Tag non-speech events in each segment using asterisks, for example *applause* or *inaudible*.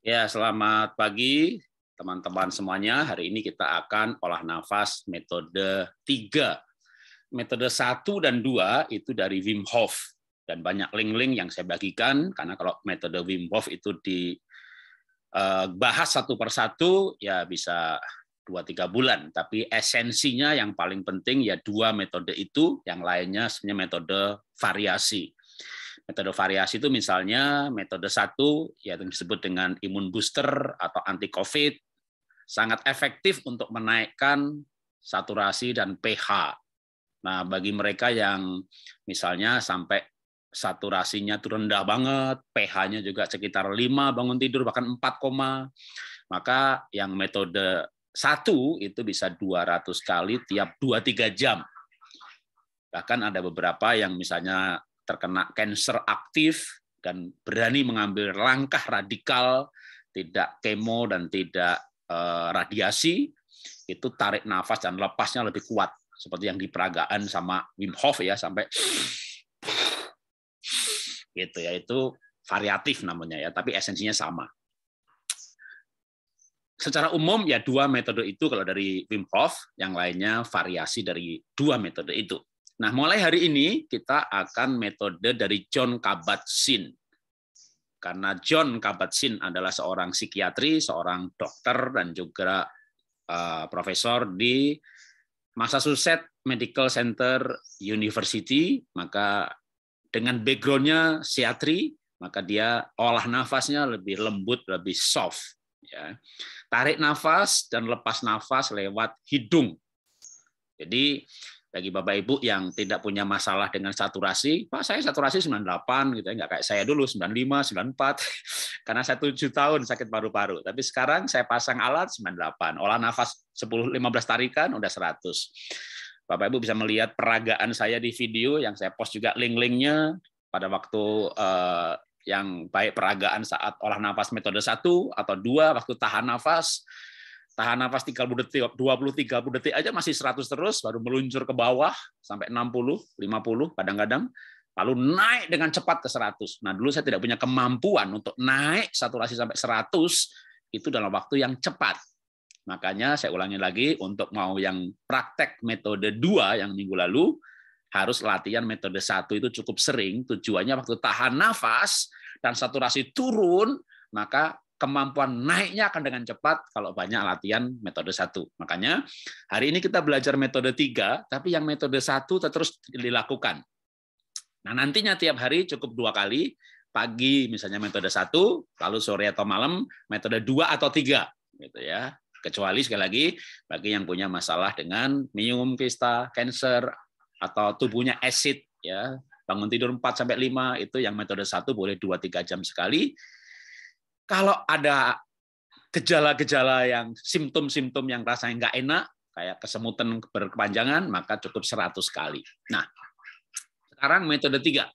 Ya, selamat pagi teman-teman semuanya. Hari ini kita akan olah nafas metode 3. Metode 1 dan 2 itu dari Wim Hof. Dan banyak link-link yang saya bagikan, karena kalau metode Wim Hof itu dibahas eh, satu persatu, ya bisa dua tiga bulan. Tapi esensinya yang paling penting ya dua metode itu, yang lainnya sebenarnya metode variasi. Metode variasi itu misalnya metode satu yaitu disebut dengan imun booster atau anti COVID sangat efektif untuk menaikkan saturasi dan pH. Nah, bagi mereka yang misalnya sampai saturasinya itu rendah banget, pH-nya juga sekitar 5 bangun tidur bahkan 4, maka yang metode satu itu bisa 200 kali tiap 2-3 jam. Bahkan ada beberapa yang misalnya terkena kanker aktif dan berani mengambil langkah radikal, tidak kemo dan tidak eh, radiasi, itu tarik nafas dan lepasnya lebih kuat. Seperti yang diperagaan sama Wim Hof ya sampai gitu ya. Itu variatif namanya ya tapi esensinya sama. Secara umum ya dua metode itu kalau dari Wim Hof yang lainnya variasi dari dua metode itu Nah, mulai hari ini kita akan metode dari John Kabat-Zinn. Karena John Kabat-Zinn adalah seorang psikiatri, seorang dokter, dan juga uh, profesor di Massachusetts Medical Center University, maka dengan backgroundnya psikiatri, maka dia olah nafasnya lebih lembut, lebih soft. Ya. Tarik nafas dan lepas nafas lewat hidung. Jadi bagi Bapak Ibu yang tidak punya masalah dengan saturasi, Pak saya saturasi 98 gitu ya, nggak kayak saya dulu 95, 94 *laughs* karena saya 7 tahun sakit paru-paru. Tapi sekarang saya pasang alat 98, olah nafas 10 15 tarikan udah 100. Bapak Ibu bisa melihat peragaan saya di video yang saya post juga link-linknya pada waktu eh, yang baik peragaan saat olah nafas metode 1 atau dua waktu tahan nafas tahan nafas 30 detik, 20 30 detik aja masih 100 terus baru meluncur ke bawah sampai 60, 50 kadang-kadang lalu naik dengan cepat ke 100. Nah, dulu saya tidak punya kemampuan untuk naik saturasi sampai 100 itu dalam waktu yang cepat. Makanya saya ulangi lagi untuk mau yang praktek metode 2 yang minggu lalu harus latihan metode satu itu cukup sering. Tujuannya waktu tahan nafas dan saturasi turun, maka kemampuan naiknya akan dengan cepat kalau banyak latihan metode satu. Makanya hari ini kita belajar metode tiga, tapi yang metode satu terus dilakukan. Nah nantinya tiap hari cukup dua kali, pagi misalnya metode satu, lalu sore atau malam metode dua atau tiga, gitu ya. Kecuali sekali lagi bagi yang punya masalah dengan minum kista, cancer atau tubuhnya acid, ya bangun tidur 4 sampai 5 itu yang metode satu boleh 2 3 jam sekali kalau ada gejala-gejala yang simptom-simptom yang rasanya nggak enak, kayak kesemutan berkepanjangan, maka cukup 100 kali. Nah, sekarang metode tiga.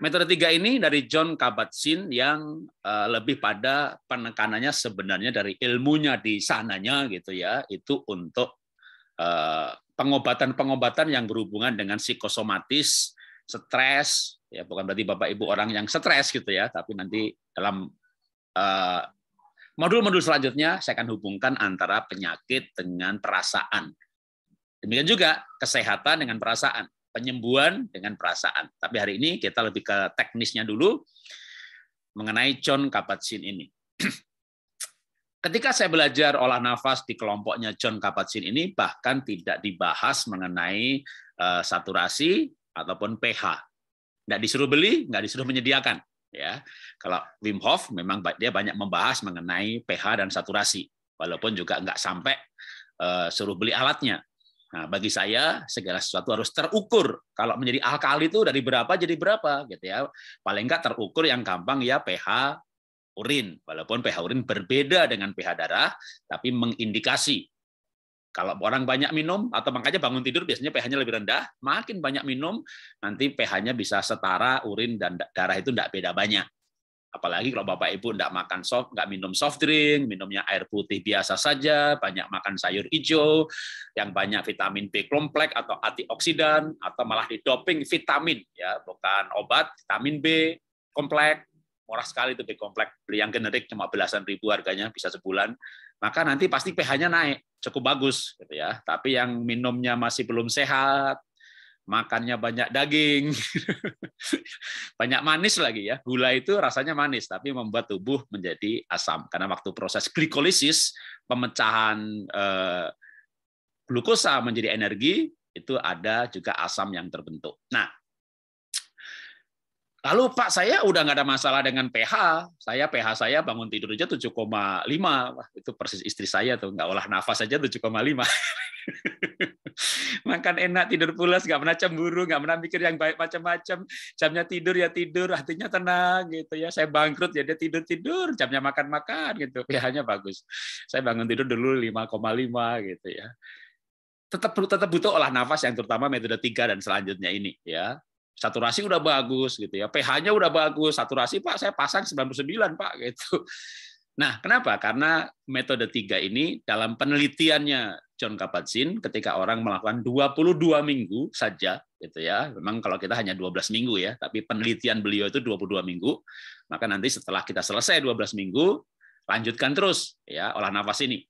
Metode tiga ini dari John Kabat-Zinn yang eh, lebih pada penekanannya sebenarnya dari ilmunya di sananya gitu ya, itu untuk eh, pengobatan-pengobatan yang berhubungan dengan psikosomatis, stres, ya bukan berarti Bapak Ibu orang yang stres gitu ya, tapi nanti dalam modul-modul selanjutnya saya akan hubungkan antara penyakit dengan perasaan. Demikian juga kesehatan dengan perasaan, penyembuhan dengan perasaan. Tapi hari ini kita lebih ke teknisnya dulu mengenai John Kabat-Zinn ini. *clears throat* Ketika saya belajar olah nafas di kelompoknya John Kabat-Zinn ini bahkan tidak dibahas mengenai uh, saturasi ataupun pH. Nggak disuruh beli, nggak disuruh menyediakan ya. Kalau Wim Hof memang dia banyak membahas mengenai pH dan saturasi walaupun juga nggak sampai uh, suruh beli alatnya. Nah bagi saya segala sesuatu harus terukur. Kalau menjadi alkali itu dari berapa jadi berapa gitu ya. Paling nggak terukur yang gampang ya pH urin. Walaupun pH urin berbeda dengan pH darah tapi mengindikasi kalau orang banyak minum atau makanya bangun tidur biasanya pH-nya lebih rendah, makin banyak minum nanti pH-nya bisa setara urin dan darah itu tidak beda banyak. Apalagi kalau Bapak Ibu tidak makan soft, nggak minum soft drink, minumnya air putih biasa saja, banyak makan sayur hijau, yang banyak vitamin B kompleks atau antioksidan, atau malah didoping vitamin, ya bukan obat, vitamin B kompleks, murah sekali itu B kompleks. Beli yang generik cuma belasan ribu harganya bisa sebulan. Maka nanti pasti pH-nya naik, cukup bagus gitu ya. Tapi yang minumnya masih belum sehat, makannya banyak daging, *laughs* banyak manis lagi ya. Gula itu rasanya manis, tapi membuat tubuh menjadi asam. Karena waktu proses glikolisis, pemecahan eh, glukosa menjadi energi, itu ada juga asam yang terbentuk. Nah, Lalu Pak saya udah nggak ada masalah dengan pH. Saya pH saya bangun tidur aja 7,5. Wah, itu persis istri saya tuh nggak olah nafas aja 7,5. *laughs* Makan enak, tidur pulas, nggak pernah cemburu, nggak pernah mikir yang baik macam-macam. Jamnya tidur ya tidur, hatinya tenang gitu ya. Saya bangkrut ya dia tidur-tidur, jamnya makan-makan gitu. pH-nya bagus. Saya bangun tidur dulu 5,5 gitu ya tetap tetap butuh olah nafas yang terutama metode tiga dan selanjutnya ini ya saturasi udah bagus gitu ya, pH-nya udah bagus, saturasi Pak saya pasang 99 Pak gitu. Nah, kenapa? Karena metode tiga ini dalam penelitiannya John Kabat-Zinn ketika orang melakukan 22 minggu saja gitu ya. Memang kalau kita hanya 12 minggu ya, tapi penelitian beliau itu 22 minggu. Maka nanti setelah kita selesai 12 minggu, lanjutkan terus ya olah nafas ini.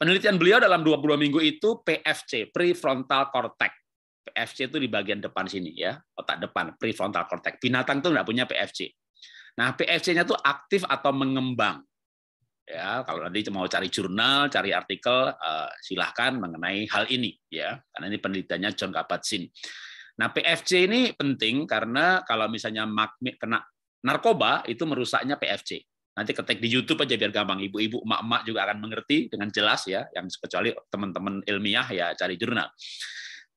Penelitian beliau dalam 22 minggu itu PFC, prefrontal cortex PFC itu di bagian depan sini ya, otak depan, prefrontal cortex. Binatang itu nggak punya PFC. Nah, PFC-nya itu aktif atau mengembang. Ya, kalau nanti mau cari jurnal, cari artikel, uh, silahkan mengenai hal ini ya, karena ini penelitiannya John Kabat-Zinn. Nah, PFC ini penting karena kalau misalnya kena narkoba itu merusaknya PFC. Nanti ketik di YouTube aja biar gampang. Ibu-ibu, emak-emak juga akan mengerti dengan jelas ya, yang kecuali teman-teman ilmiah ya cari jurnal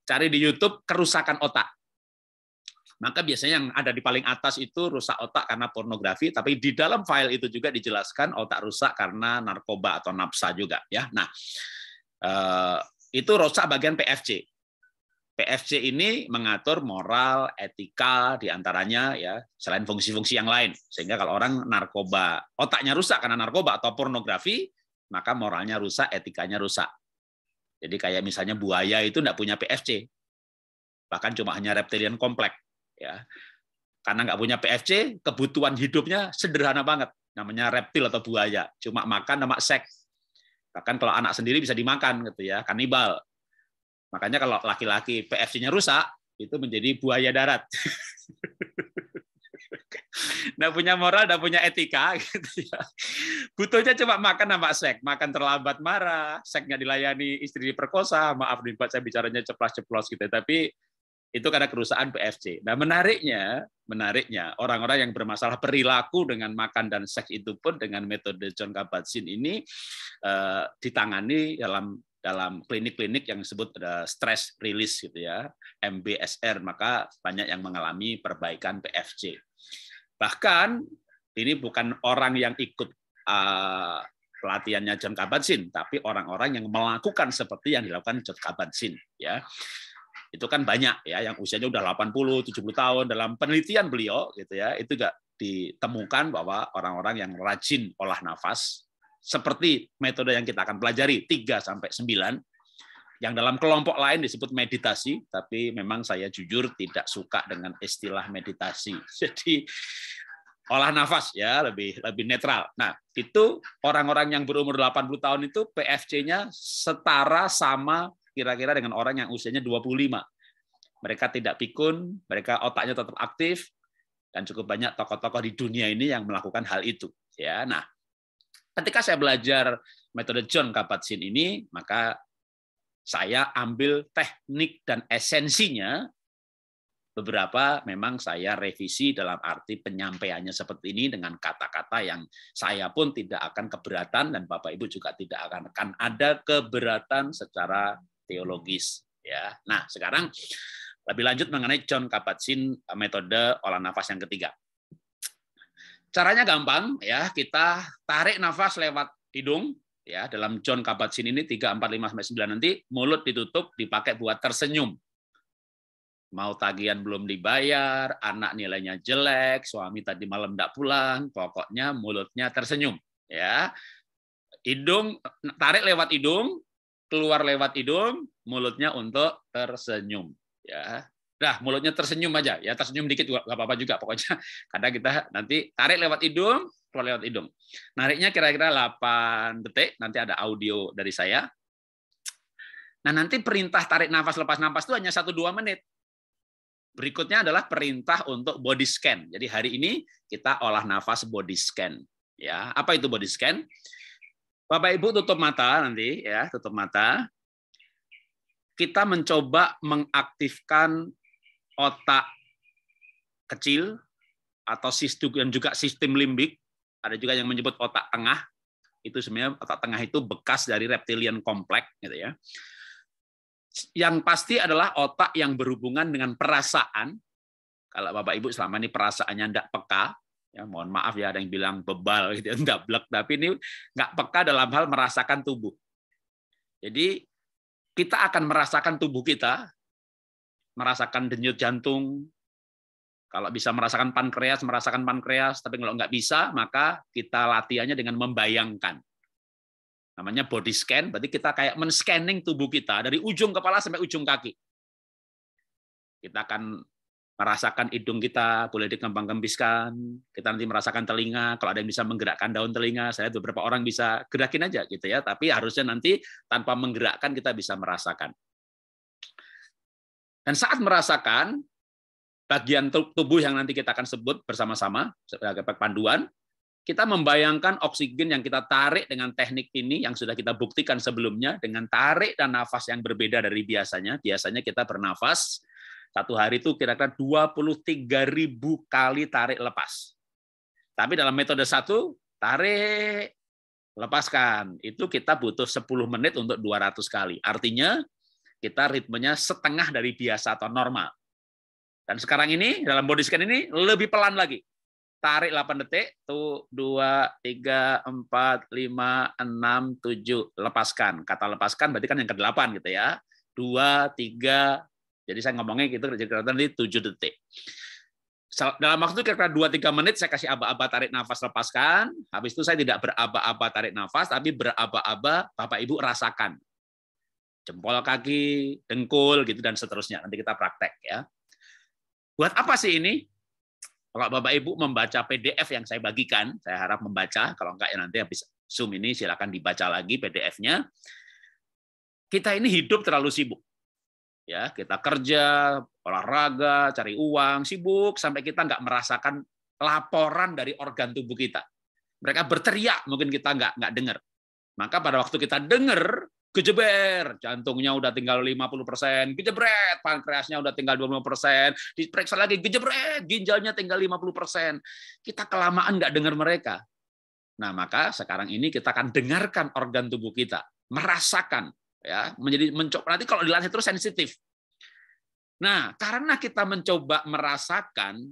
cari di YouTube kerusakan otak. Maka biasanya yang ada di paling atas itu rusak otak karena pornografi, tapi di dalam file itu juga dijelaskan otak rusak karena narkoba atau nafsa juga ya. Nah, eh, itu rusak bagian PFC. PFC ini mengatur moral, etika di antaranya ya, selain fungsi-fungsi yang lain. Sehingga kalau orang narkoba, otaknya rusak karena narkoba atau pornografi, maka moralnya rusak, etikanya rusak. Jadi kayak misalnya buaya itu tidak punya PFC, bahkan cuma hanya reptilian kompleks. Ya. Karena nggak punya PFC, kebutuhan hidupnya sederhana banget. Namanya reptil atau buaya, cuma makan sama seks. Bahkan kalau anak sendiri bisa dimakan gitu ya, kanibal. Makanya kalau laki-laki PFC-nya rusak, itu menjadi buaya darat. *laughs* nggak punya moral, nggak punya etika, *laughs* gitu ya. Butuhnya cuma makan sama sek, makan terlambat marah, sek nggak dilayani istri diperkosa, maaf nih Pak, saya bicaranya ceplas-ceplos gitu, tapi itu karena kerusakan PFC. Nah menariknya, menariknya orang-orang yang bermasalah perilaku dengan makan dan seks itu pun dengan metode John Kabat-Zinn ini eh, ditangani dalam dalam klinik-klinik yang disebut ada stress release gitu ya, MBSR, maka banyak yang mengalami perbaikan PFC. Bahkan ini bukan orang yang ikut uh, pelatihannya John Kabat-Zinn, tapi orang-orang yang melakukan seperti yang dilakukan John Kabat-Zinn. Ya. Itu kan banyak ya, yang usianya udah 80, 70 tahun dalam penelitian beliau gitu ya, itu juga ditemukan bahwa orang-orang yang rajin olah nafas seperti metode yang kita akan pelajari 3 sampai 9 yang dalam kelompok lain disebut meditasi, tapi memang saya jujur tidak suka dengan istilah meditasi. *laughs* Jadi olah nafas ya lebih lebih netral. Nah, itu orang-orang yang berumur 80 tahun itu PFC-nya setara sama kira-kira dengan orang yang usianya 25. Mereka tidak pikun, mereka otaknya tetap aktif dan cukup banyak tokoh-tokoh di dunia ini yang melakukan hal itu ya. Nah, ketika saya belajar metode John Kabat-Zinn ini, maka saya ambil teknik dan esensinya beberapa memang saya revisi dalam arti penyampaiannya seperti ini dengan kata-kata yang saya pun tidak akan keberatan dan Bapak Ibu juga tidak akan akan ada keberatan secara teologis ya. Nah, sekarang lebih lanjut mengenai John Kabat-Zinn metode olah nafas yang ketiga. Caranya gampang ya, kita tarik nafas lewat hidung ya dalam John Kabat-Zinn ini 3 4 5 sampai 9 nanti mulut ditutup dipakai buat tersenyum. Mau tagihan belum dibayar, anak nilainya jelek, suami tadi malam tidak pulang, pokoknya mulutnya tersenyum ya. Hidung tarik lewat hidung, keluar lewat hidung, mulutnya untuk tersenyum ya. Nah, mulutnya tersenyum aja, ya tersenyum dikit juga nggak apa-apa juga pokoknya. *laughs* Kadang kita nanti tarik lewat hidung, keluar lewat hidung. Nariknya kira-kira 8 detik, nanti ada audio dari saya. Nah, nanti perintah tarik nafas lepas nafas itu hanya 1-2 menit. Berikutnya adalah perintah untuk body scan. Jadi hari ini kita olah nafas body scan. Ya, apa itu body scan? Bapak Ibu tutup mata nanti ya, tutup mata. Kita mencoba mengaktifkan otak kecil atau sistem dan juga sistem limbik, ada juga yang menyebut otak tengah. Itu sebenarnya otak tengah itu bekas dari reptilian kompleks gitu ya. Yang pasti adalah otak yang berhubungan dengan perasaan. Kalau Bapak Ibu selama ini perasaannya tidak peka, ya mohon maaf ya ada yang bilang bebal gitu ya, *laughs* tidak blek, tapi ini nggak peka dalam hal merasakan tubuh. Jadi kita akan merasakan tubuh kita merasakan denyut jantung, kalau bisa merasakan pankreas, merasakan pankreas, tapi kalau nggak bisa, maka kita latihannya dengan membayangkan. Namanya body scan, berarti kita kayak men-scanning tubuh kita dari ujung kepala sampai ujung kaki. Kita akan merasakan hidung kita, boleh dikembang-kembiskan. Kita nanti merasakan telinga, kalau ada yang bisa menggerakkan daun telinga, saya beberapa orang bisa gerakin aja gitu ya, tapi harusnya nanti tanpa menggerakkan kita bisa merasakan. Dan saat merasakan bagian tubuh yang nanti kita akan sebut bersama-sama sebagai panduan, kita membayangkan oksigen yang kita tarik dengan teknik ini yang sudah kita buktikan sebelumnya dengan tarik dan nafas yang berbeda dari biasanya. Biasanya kita bernafas satu hari itu kira-kira 23.000 kali tarik lepas. Tapi dalam metode satu, tarik, lepaskan. Itu kita butuh 10 menit untuk 200 kali. Artinya kita ritmenya setengah dari biasa atau normal. Dan sekarang ini dalam body scan ini lebih pelan lagi. Tarik 8 detik, tuh 2, 3, 4, 5, 6, 7, lepaskan. Kata lepaskan berarti kan yang ke-8 gitu ya. 2, 3, jadi saya ngomongnya gitu, jadi kelihatan di 7 detik. Dalam waktu kira-kira 2-3 menit saya kasih aba-aba tarik nafas lepaskan. Habis itu saya tidak beraba-aba tarik nafas, tapi beraba-aba Bapak Ibu rasakan jempol kaki, dengkul gitu dan seterusnya. Nanti kita praktek ya. Buat apa sih ini? Kalau Bapak Ibu membaca PDF yang saya bagikan, saya harap membaca. Kalau enggak ya nanti habis Zoom ini silakan dibaca lagi PDF-nya. Kita ini hidup terlalu sibuk. Ya, kita kerja, olahraga, cari uang, sibuk sampai kita nggak merasakan laporan dari organ tubuh kita. Mereka berteriak, mungkin kita nggak nggak dengar. Maka pada waktu kita dengar, kejeber, jantungnya udah tinggal 50%, kejebret, pankreasnya udah tinggal 20%, diperiksa lagi, kejebret, ginjalnya tinggal 50%. Kita kelamaan nggak dengar mereka. Nah, maka sekarang ini kita akan dengarkan organ tubuh kita, merasakan, ya, menjadi mencoba nanti kalau dilatih terus sensitif. Nah, karena kita mencoba merasakan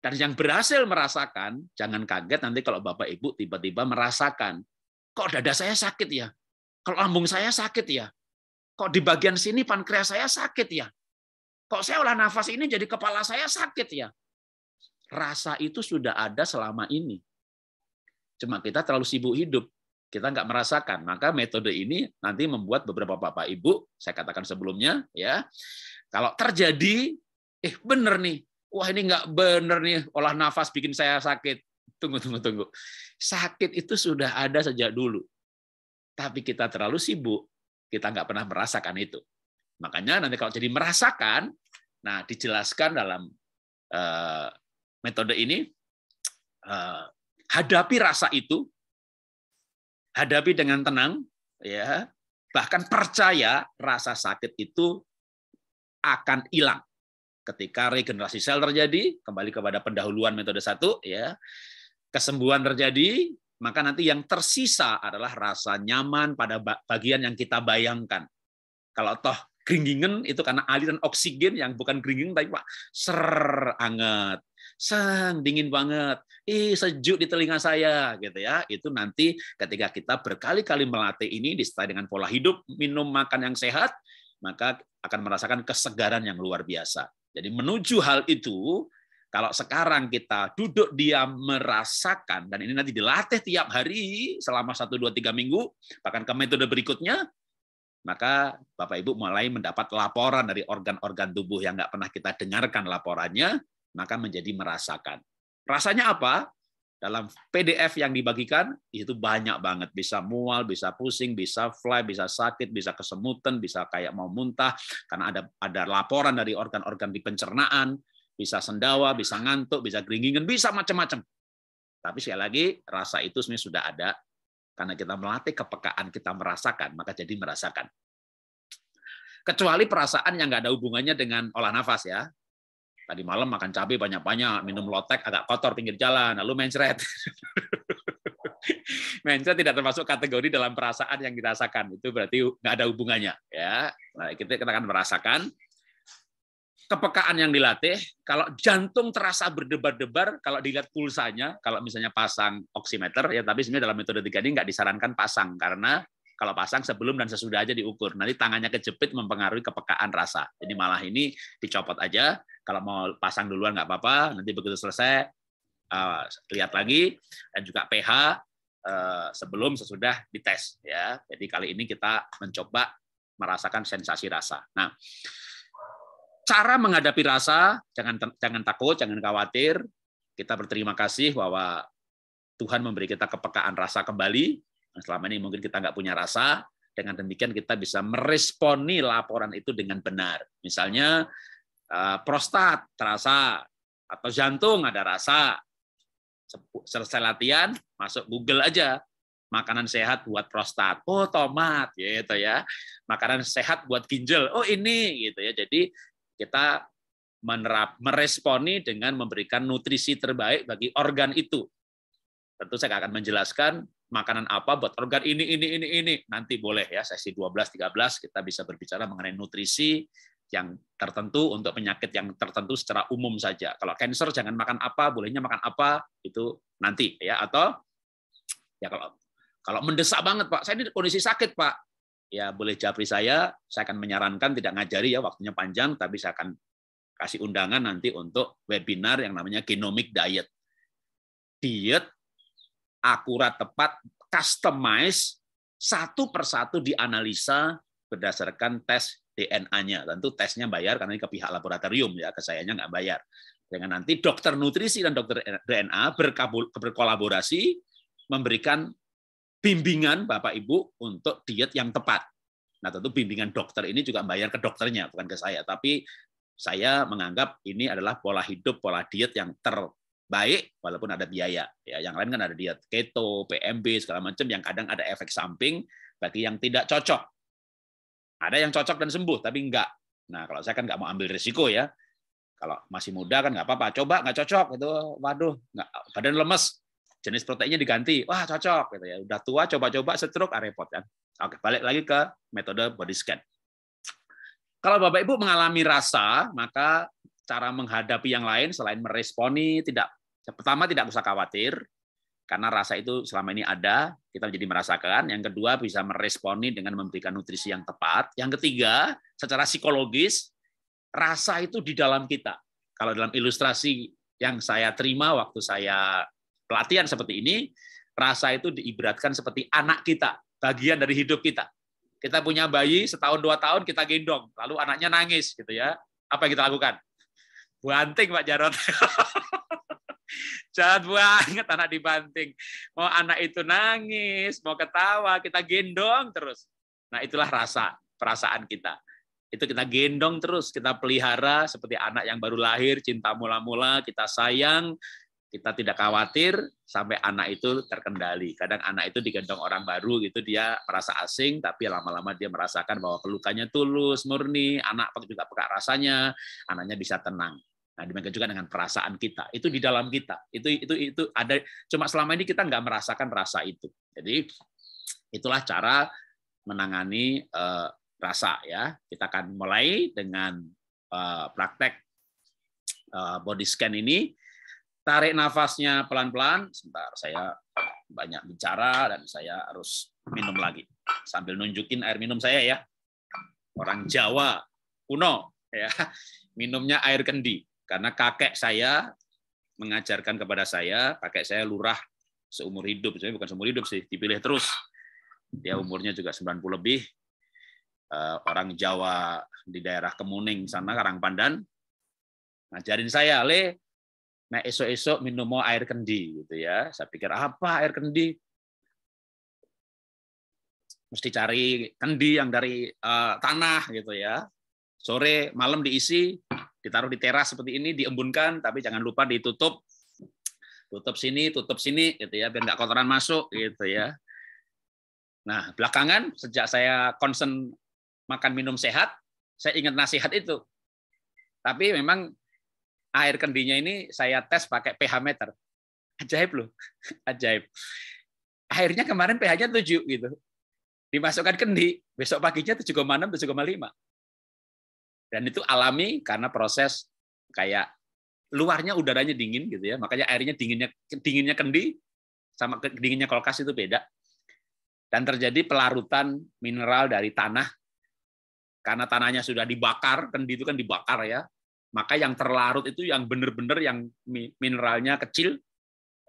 dan yang berhasil merasakan, jangan kaget nanti kalau Bapak Ibu tiba-tiba merasakan, kok dada saya sakit ya? Kalau lambung saya sakit ya? Kok di bagian sini pankreas saya sakit ya? Kok saya olah nafas ini jadi kepala saya sakit ya? Rasa itu sudah ada selama ini. Cuma kita terlalu sibuk hidup. Kita nggak merasakan. Maka metode ini nanti membuat beberapa bapak ibu, saya katakan sebelumnya, ya, kalau terjadi, eh bener nih, wah ini nggak bener nih, olah nafas bikin saya sakit. Tunggu, tunggu, tunggu. Sakit itu sudah ada sejak dulu tapi kita terlalu sibuk, kita nggak pernah merasakan itu. Makanya nanti kalau jadi merasakan, nah dijelaskan dalam uh, metode ini, uh, hadapi rasa itu, hadapi dengan tenang, ya, bahkan percaya rasa sakit itu akan hilang ketika regenerasi sel terjadi. Kembali kepada pendahuluan metode satu ya. Kesembuhan terjadi maka nanti yang tersisa adalah rasa nyaman pada bagian yang kita bayangkan. Kalau toh geringgingen itu karena aliran oksigen yang bukan geringging tapi Pak ser anget, sang dingin banget, ih sejuk di telinga saya gitu ya. Itu nanti ketika kita berkali-kali melatih ini disertai dengan pola hidup, minum makan yang sehat, maka akan merasakan kesegaran yang luar biasa. Jadi menuju hal itu kalau sekarang kita duduk diam merasakan, dan ini nanti dilatih tiap hari selama 1, 2, 3 minggu, bahkan ke metode berikutnya, maka Bapak Ibu mulai mendapat laporan dari organ-organ tubuh yang nggak pernah kita dengarkan laporannya, maka menjadi merasakan. Rasanya apa? Dalam PDF yang dibagikan itu banyak banget, bisa mual, bisa pusing, bisa fly, bisa sakit, bisa kesemutan, bisa kayak mau muntah karena ada ada laporan dari organ-organ di pencernaan, bisa sendawa, bisa ngantuk, bisa geringingan, bisa macam-macam. Tapi sekali lagi rasa itu sebenarnya sudah ada karena kita melatih kepekaan kita merasakan, maka jadi merasakan. Kecuali perasaan yang nggak ada hubungannya dengan olah nafas ya. Tadi malam makan cabai banyak-banyak, minum lotek agak kotor pinggir jalan, lalu mencret. *laughs* mencret tidak termasuk kategori dalam perasaan yang dirasakan. Itu berarti nggak ada hubungannya. ya. Nah, kita, kita akan merasakan kepekaan yang dilatih, kalau jantung terasa berdebar-debar, kalau dilihat pulsanya, kalau misalnya pasang oximeter, ya tapi sebenarnya dalam metode tiga ini nggak disarankan pasang, karena kalau pasang sebelum dan sesudah aja diukur. Nanti tangannya kejepit mempengaruhi kepekaan rasa. Jadi malah ini dicopot aja. Kalau mau pasang duluan nggak apa-apa. Nanti begitu selesai uh, lihat lagi dan juga pH uh, eh, sebelum sesudah dites. Ya. Jadi kali ini kita mencoba merasakan sensasi rasa. Nah, cara menghadapi rasa, jangan jangan takut, jangan khawatir. Kita berterima kasih bahwa Tuhan memberi kita kepekaan rasa kembali. Selama ini mungkin kita nggak punya rasa, dengan demikian kita bisa meresponi laporan itu dengan benar. Misalnya eh, prostat terasa atau jantung ada rasa. Selesai latihan, masuk Google aja makanan sehat buat prostat. Oh, tomat gitu ya. Makanan sehat buat ginjal. Oh, ini gitu ya. Jadi kita menerap, meresponi dengan memberikan nutrisi terbaik bagi organ itu. Tentu saya akan menjelaskan makanan apa buat organ ini, ini, ini, ini. Nanti boleh ya, sesi 12-13 kita bisa berbicara mengenai nutrisi yang tertentu untuk penyakit yang tertentu secara umum saja. Kalau cancer jangan makan apa, bolehnya makan apa, itu nanti ya. Atau ya kalau kalau mendesak banget Pak, saya ini kondisi sakit Pak, ya boleh japri saya, saya akan menyarankan tidak ngajari ya waktunya panjang, tapi saya akan kasih undangan nanti untuk webinar yang namanya genomic diet. Diet akurat tepat, customize satu persatu dianalisa berdasarkan tes DNA-nya. Tentu tesnya bayar karena ini ke pihak laboratorium ya, ke sayanya nggak bayar. Dengan nanti dokter nutrisi dan dokter DNA berkolaborasi memberikan bimbingan Bapak Ibu untuk diet yang tepat. Nah, tentu bimbingan dokter ini juga bayar ke dokternya, bukan ke saya. Tapi saya menganggap ini adalah pola hidup, pola diet yang terbaik, walaupun ada biaya. Ya, yang lain kan ada diet keto, PMB, segala macam, yang kadang ada efek samping bagi yang tidak cocok. Ada yang cocok dan sembuh, tapi enggak. Nah, kalau saya kan nggak mau ambil risiko ya. Kalau masih muda kan nggak apa-apa. Coba nggak cocok, itu waduh, nggak, badan lemes jenis proteinnya diganti. Wah, cocok gitu ya. Udah tua coba-coba stroke ah, repot kan. Oke, balik lagi ke metode body scan. Kalau Bapak Ibu mengalami rasa, maka cara menghadapi yang lain selain meresponi tidak pertama tidak usah khawatir karena rasa itu selama ini ada, kita jadi merasakan. Yang kedua bisa meresponi dengan memberikan nutrisi yang tepat. Yang ketiga, secara psikologis rasa itu di dalam kita. Kalau dalam ilustrasi yang saya terima waktu saya pelatihan seperti ini, rasa itu diibaratkan seperti anak kita, bagian dari hidup kita. Kita punya bayi setahun dua tahun kita gendong, lalu anaknya nangis gitu ya. Apa yang kita lakukan? Banting Pak Jarot. *laughs* Jahat banget anak dibanting. Mau anak itu nangis, mau ketawa, kita gendong terus. Nah itulah rasa, perasaan kita. Itu kita gendong terus, kita pelihara seperti anak yang baru lahir, cinta mula-mula, kita sayang, kita tidak khawatir sampai anak itu terkendali. Kadang anak itu digendong orang baru gitu dia merasa asing tapi lama-lama dia merasakan bahwa pelukannya tulus, murni, anak juga peka rasanya, anaknya bisa tenang. Nah, demikian juga dengan perasaan kita. Itu di dalam kita. Itu itu itu ada cuma selama ini kita nggak merasakan rasa itu. Jadi itulah cara menangani uh, rasa ya. Kita akan mulai dengan uh, praktek uh, body scan ini tarik nafasnya pelan-pelan. Sebentar, saya banyak bicara dan saya harus minum lagi. Sambil nunjukin air minum saya ya. Orang Jawa kuno ya, minumnya air kendi. Karena kakek saya mengajarkan kepada saya, kakek saya lurah seumur hidup, sebenarnya bukan seumur hidup sih, dipilih terus. Dia umurnya juga 90 lebih. uh, orang Jawa di daerah Kemuning sana Karangpandan ngajarin saya le nek esok-esok minum mau air kendi gitu ya saya pikir apa air kendi mesti cari kendi yang dari uh, tanah gitu ya sore malam diisi ditaruh di teras seperti ini diembunkan tapi jangan lupa ditutup tutup sini, tutup sini, gitu ya, biar nggak kotoran masuk, gitu ya. Nah, belakangan sejak saya concern makan minum sehat, saya ingat nasihat itu. Tapi memang air kendinya ini saya tes pakai pH meter. Ajaib loh, *laughs* ajaib. Airnya kemarin pH-nya 7 gitu. Dimasukkan kendi, besok paginya 7,6, 7,5. Dan itu alami karena proses kayak luarnya udaranya dingin gitu ya, makanya airnya dinginnya dinginnya kendi sama dinginnya kulkas itu beda. Dan terjadi pelarutan mineral dari tanah karena tanahnya sudah dibakar, kendi itu kan dibakar ya. Maka yang terlarut itu yang benar-benar yang mineralnya kecil,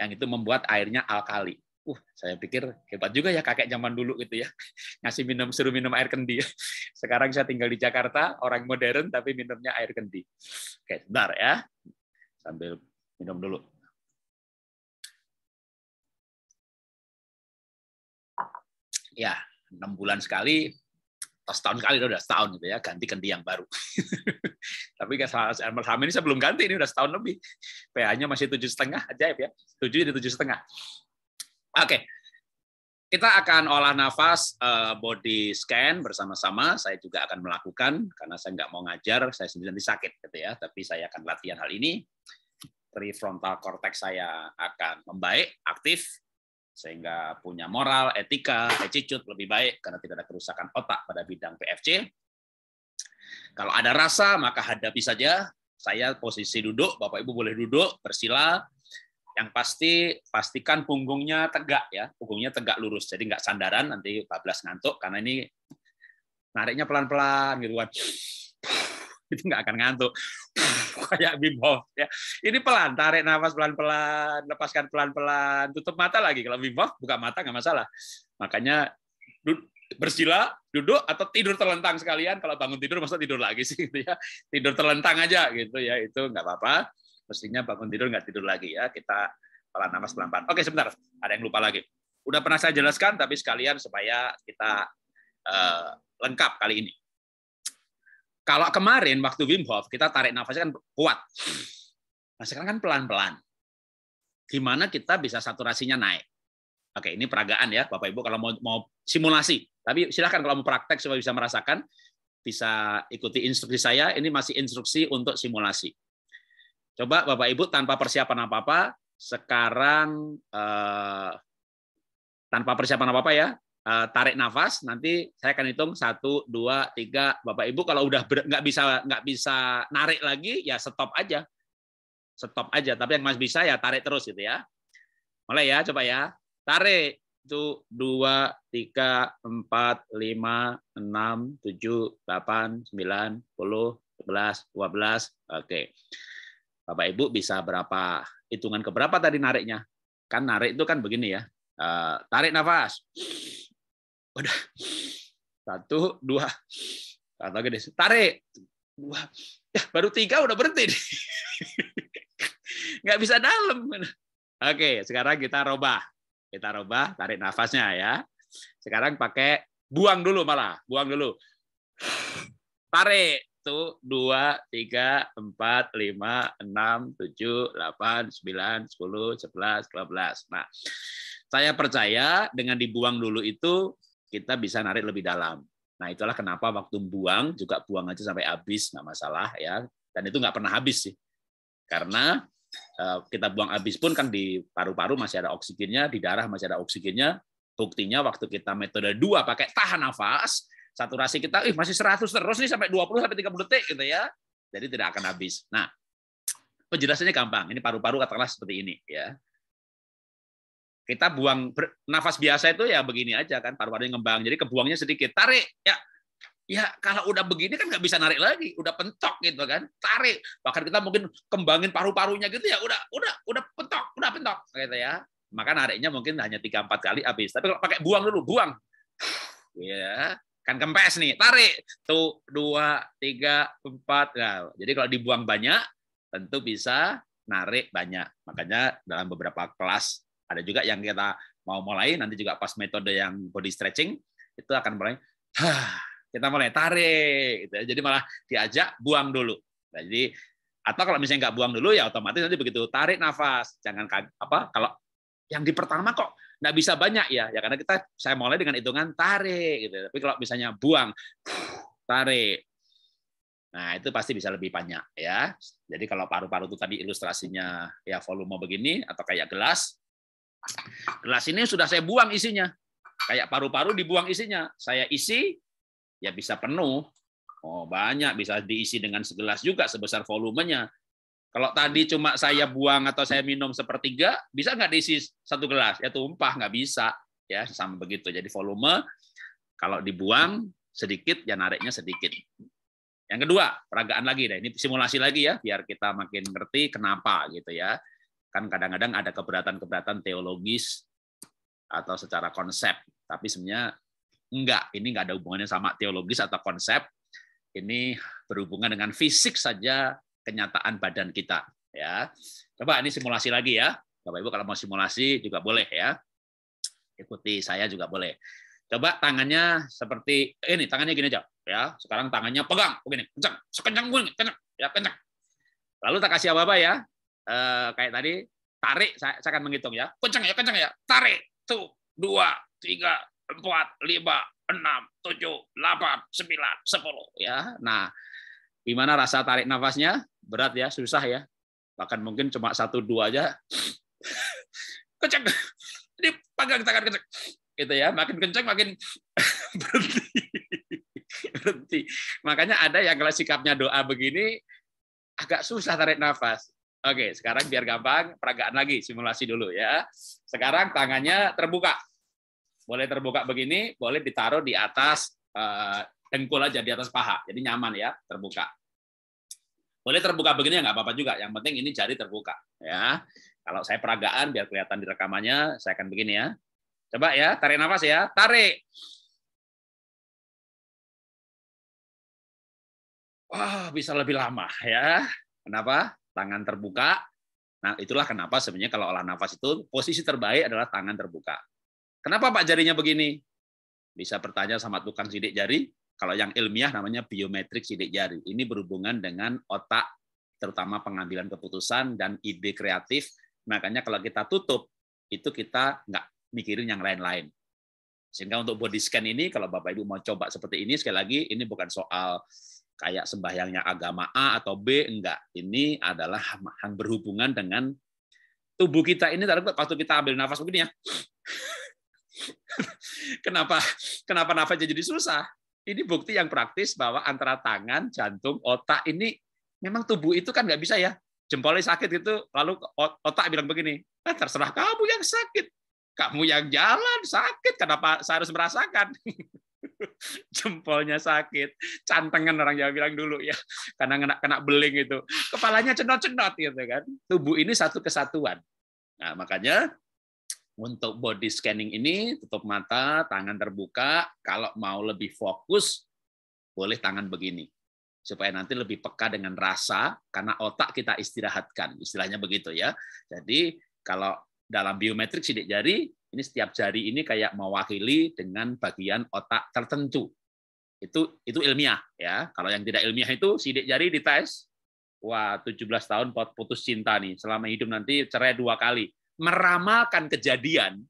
yang itu membuat airnya alkali. Uh, saya pikir hebat juga ya kakek zaman dulu gitu ya. *laughs* Ngasih minum suruh minum air kendi. *laughs* Sekarang saya tinggal di Jakarta, orang modern tapi minumnya air kendi. Oke, sebentar ya sambil minum dulu. Ya, enam bulan sekali, atau setahun kali udah setahun gitu ya, ganti ganti yang baru. *laughs* Tapi selama ini saya belum ganti, ini udah setahun lebih. PH-nya masih tujuh setengah, ajaib ya. Tujuh jadi tujuh setengah. Oke, kita akan olah nafas uh, body scan bersama-sama. Saya juga akan melakukan karena saya nggak mau ngajar, saya sendiri nanti sakit gitu ya. Tapi saya akan latihan hal ini. Prefrontal cortex saya akan membaik, aktif, sehingga punya moral, etika, attitude lebih baik karena tidak ada kerusakan otak pada bidang PFC. Kalau ada rasa, maka hadapi saja. Saya posisi duduk, Bapak Ibu boleh duduk, bersila, yang pasti pastikan punggungnya tegak ya, punggungnya tegak lurus. Jadi nggak sandaran nanti bablas ngantuk karena ini nariknya pelan-pelan gitu kan. *laughs* Itu nggak akan ngantuk. *laughs* Kayak bimbo ya. Ini pelan, tarik nafas pelan-pelan, lepaskan pelan-pelan, tutup mata lagi. Kalau bimbo buka mata nggak masalah. Makanya bersila, duduk atau tidur terlentang sekalian. Kalau bangun tidur masa tidur lagi sih *laughs* gitu ya. Tidur terlentang aja gitu ya, itu nggak apa-apa mestinya bangun tidur nggak tidur lagi ya. Kita pelan nafas pelan-pelan. Oke, sebentar. Ada yang lupa lagi. Udah pernah saya jelaskan, tapi sekalian supaya kita uh, lengkap kali ini. Kalau kemarin waktu Wim Hof, kita tarik nafasnya kan kuat. Nah, sekarang kan pelan-pelan. Gimana kita bisa saturasinya naik? Oke, ini peragaan ya, Bapak Ibu. Kalau mau, mau simulasi, tapi silahkan kalau mau praktek supaya bisa merasakan, bisa ikuti instruksi saya. Ini masih instruksi untuk simulasi. Coba Bapak Ibu tanpa persiapan apa-apa, sekarang eh, tanpa persiapan apa-apa ya, eh, tarik nafas. Nanti saya akan hitung satu, dua, tiga. Bapak Ibu kalau udah nggak bisa nggak bisa narik lagi, ya stop aja, stop aja. Tapi yang masih bisa ya tarik terus gitu ya. Mulai ya, coba ya, tarik itu dua, tiga, empat, lima, enam, tujuh, delapan, sembilan, sepuluh, sebelas, dua belas. Oke. Bapak Ibu bisa berapa hitungan ke berapa tadi nariknya? Kan narik itu kan begini ya. Eh, tarik nafas. Udah. Satu, dua. Kata gede. Tarik. Dua. Ya, baru tiga udah berhenti. *laughs* Nggak bisa dalam. Oke, sekarang kita robah. Kita robah, tarik nafasnya ya. Sekarang pakai buang dulu malah. Buang dulu. Tarik satu, dua, tiga, empat, lima, enam, tujuh, delapan, sembilan, sepuluh, sebelas, dua belas. Nah, saya percaya dengan dibuang dulu itu kita bisa narik lebih dalam. Nah, itulah kenapa waktu buang juga buang aja sampai habis, nggak masalah ya. Dan itu nggak pernah habis sih. Karena eh, kita buang habis pun kan di paru-paru masih ada oksigennya, di darah masih ada oksigennya. Buktinya waktu kita metode dua pakai tahan nafas, saturasi kita ih masih 100 terus nih sampai 20 sampai 30 detik gitu ya. Jadi tidak akan habis. Nah, penjelasannya gampang. Ini paru-paru katakanlah seperti ini ya. Kita buang nafas biasa itu ya begini aja kan, paru-parunya ngembang. Jadi kebuangnya sedikit, tarik ya. Ya kalau udah begini kan nggak bisa narik lagi, udah pentok gitu kan, tarik. Bahkan kita mungkin kembangin paru-parunya gitu ya, udah udah udah pentok, udah pentok gitu ya. Maka nariknya mungkin hanya tiga empat kali habis. Tapi kalau pakai buang dulu, buang. *sighs* Ya, kan kempes nih, tarik. Tuh, dua, tiga, empat. Nah, jadi kalau dibuang banyak, tentu bisa narik banyak. Makanya dalam beberapa kelas, ada juga yang kita mau mulai, nanti juga pas metode yang body stretching, itu akan mulai, kita mulai tarik. Gitu ya. Jadi malah diajak buang dulu. Nah, jadi atau kalau misalnya nggak buang dulu ya otomatis nanti begitu tarik nafas jangan apa kalau yang di pertama kok nggak bisa banyak ya ya karena kita saya mulai dengan hitungan tarik gitu tapi kalau misalnya buang tarik nah itu pasti bisa lebih banyak ya jadi kalau paru-paru itu tadi ilustrasinya ya volume begini atau kayak gelas gelas ini sudah saya buang isinya kayak paru-paru dibuang isinya saya isi ya bisa penuh oh banyak bisa diisi dengan segelas juga sebesar volumenya kalau tadi cuma saya buang atau saya minum sepertiga, bisa nggak diisi satu gelas? Ya tumpah, nggak bisa. Ya sama begitu. Jadi volume kalau dibuang sedikit, ya nariknya sedikit. Yang kedua, peragaan lagi deh. Ini simulasi lagi ya, biar kita makin ngerti kenapa gitu ya. Kan kadang-kadang ada keberatan-keberatan teologis atau secara konsep, tapi sebenarnya enggak. Ini enggak ada hubungannya sama teologis atau konsep. Ini berhubungan dengan fisik saja kenyataan badan kita ya. Coba ini simulasi lagi ya. Bapak Ibu kalau mau simulasi juga boleh ya. Ikuti saya juga boleh. Coba tangannya seperti ini, tangannya gini aja ya. Sekarang tangannya pegang begini, kencang, sekencang gue, kencang, ya kencang. Lalu tak kasih apa-apa ya. E, kayak tadi tarik saya, saya akan menghitung ya. Kencang ya, kencang ya. Tarik. Tuh, dua, tiga, empat, lima, enam, tujuh, delapan, sembilan, sepuluh ya. Nah, gimana rasa tarik nafasnya? berat ya, susah ya. Bahkan mungkin cuma satu dua aja. *laughs* kencang. Ini pegang tangan kencang. Gitu ya, makin kencang makin *laughs* berhenti. berhenti. Makanya ada yang kalau sikapnya doa begini agak susah tarik nafas. Oke, sekarang biar gampang, peragaan lagi, simulasi dulu ya. Sekarang tangannya terbuka. Boleh terbuka begini, boleh ditaruh di atas uh, dengkul aja, di atas paha. Jadi nyaman ya, terbuka. Boleh terbuka begini ya nggak apa-apa juga. Yang penting ini jari terbuka. Ya. Kalau saya peragaan biar kelihatan di rekamannya, saya akan begini ya. Coba ya, tarik nafas ya. Tarik. Wah, bisa lebih lama ya. Kenapa? Tangan terbuka. Nah, itulah kenapa sebenarnya kalau olah nafas itu posisi terbaik adalah tangan terbuka. Kenapa Pak jarinya begini? Bisa bertanya sama tukang sidik jari, kalau yang ilmiah namanya biometrik sidik jari. Ini berhubungan dengan otak, terutama pengambilan keputusan dan ide kreatif. Makanya kalau kita tutup, itu kita nggak mikirin yang lain-lain. Sehingga untuk body scan ini, kalau Bapak Ibu mau coba seperti ini, sekali lagi, ini bukan soal kayak sembahyangnya agama A atau B, enggak. Ini adalah yang berhubungan dengan tubuh kita ini, waktu kita ambil nafas begini ya, *laughs* kenapa kenapa nafasnya jadi susah? Ini bukti yang praktis bahwa antara tangan, jantung, otak ini memang tubuh itu kan nggak bisa ya. Jempolnya sakit itu, lalu otak bilang begini, eh, terserah kamu yang sakit. Kamu yang jalan sakit, kenapa saya harus merasakan? *laughs* *laughs* Jempolnya sakit, cantengan orang Jawa bilang dulu ya, karena kena kena beling itu, kepalanya cenot-cenot gitu kan. Tubuh ini satu kesatuan. Nah makanya untuk body scanning ini tutup mata, tangan terbuka. Kalau mau lebih fokus, boleh tangan begini. Supaya nanti lebih peka dengan rasa, karena otak kita istirahatkan. Istilahnya begitu ya. Jadi kalau dalam biometrik sidik jari, ini setiap jari ini kayak mewakili dengan bagian otak tertentu. Itu itu ilmiah ya. Kalau yang tidak ilmiah itu sidik jari dites. Wah, 17 tahun putus cinta nih. Selama hidup nanti cerai dua kali meramalkan kejadian,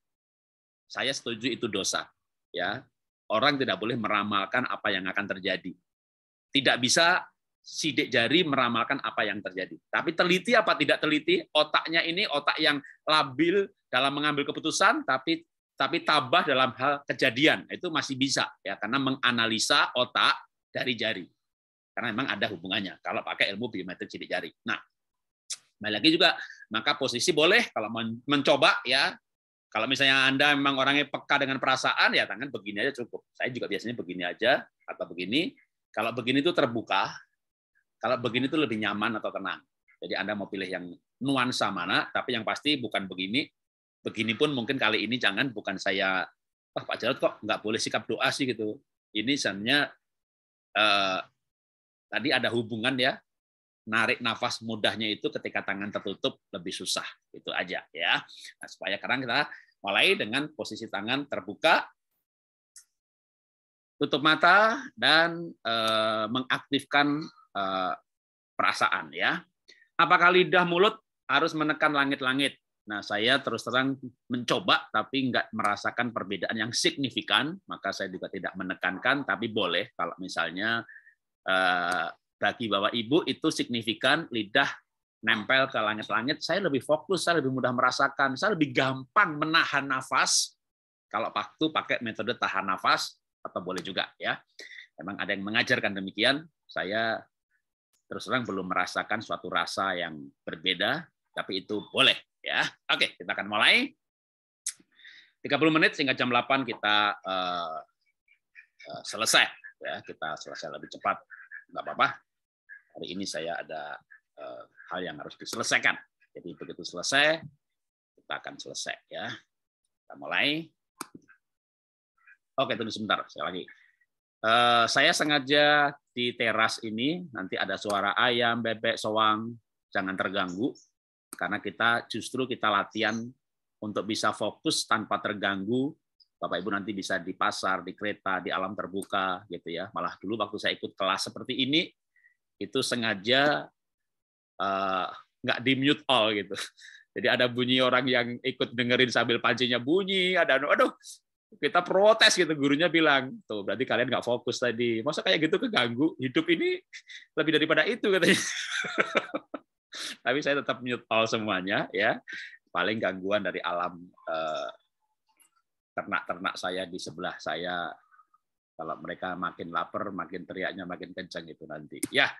saya setuju itu dosa. Ya, orang tidak boleh meramalkan apa yang akan terjadi. Tidak bisa sidik jari meramalkan apa yang terjadi. Tapi teliti apa tidak teliti, otaknya ini otak yang labil dalam mengambil keputusan, tapi tapi tabah dalam hal kejadian itu masih bisa ya karena menganalisa otak dari jari karena memang ada hubungannya kalau pakai ilmu biometrik sidik jari. Nah, Kembali lagi juga, maka posisi boleh kalau mencoba ya. Kalau misalnya Anda memang orangnya peka dengan perasaan, ya tangan begini aja cukup. Saya juga biasanya begini aja atau begini. Kalau begini itu terbuka, kalau begini itu lebih nyaman atau tenang. Jadi Anda mau pilih yang nuansa mana, tapi yang pasti bukan begini. Begini pun mungkin kali ini jangan bukan saya, Pak Jarod kok nggak boleh sikap doa sih gitu. ini sebenarnya eh, tadi ada hubungan ya narik nafas mudahnya itu ketika tangan tertutup lebih susah itu aja ya nah, supaya sekarang kita mulai dengan posisi tangan terbuka tutup mata dan eh, mengaktifkan eh, perasaan ya. Apakah lidah mulut harus menekan langit-langit? Nah, saya terus terang mencoba tapi nggak merasakan perbedaan yang signifikan, maka saya juga tidak menekankan, tapi boleh kalau misalnya eh, bagi Bapak Ibu itu signifikan lidah nempel ke langit-langit, saya lebih fokus, saya lebih mudah merasakan, saya lebih gampang menahan nafas. Kalau waktu pakai metode tahan nafas atau boleh juga ya. Memang ada yang mengajarkan demikian, saya terus terang belum merasakan suatu rasa yang berbeda, tapi itu boleh ya. Oke, kita akan mulai. 30 menit sehingga jam 8 kita uh, uh, selesai ya, kita selesai lebih cepat. Enggak apa-apa. Hari ini saya ada uh, hal yang harus diselesaikan. Jadi begitu selesai kita akan selesai ya. Kita mulai. Oke, tunggu sebentar, saya lagi. Uh, saya sengaja di teras ini nanti ada suara ayam, bebek, soang, jangan terganggu karena kita justru kita latihan untuk bisa fokus tanpa terganggu. Bapak Ibu nanti bisa di pasar, di kereta, di alam terbuka gitu ya. Malah dulu waktu saya ikut kelas seperti ini itu sengaja uh, nggak di mute all gitu. Jadi ada bunyi orang yang ikut dengerin sambil pancinya bunyi, ada aduh kita protes gitu gurunya bilang tuh berarti kalian nggak fokus tadi masa kayak gitu keganggu hidup ini lebih daripada itu katanya *laughs* Tapi saya tetap all semuanya ya. Paling gangguan dari alam eh, ternak-ternak saya di sebelah saya kalau mereka makin lapar, makin teriaknya makin kencang itu nanti. Ya,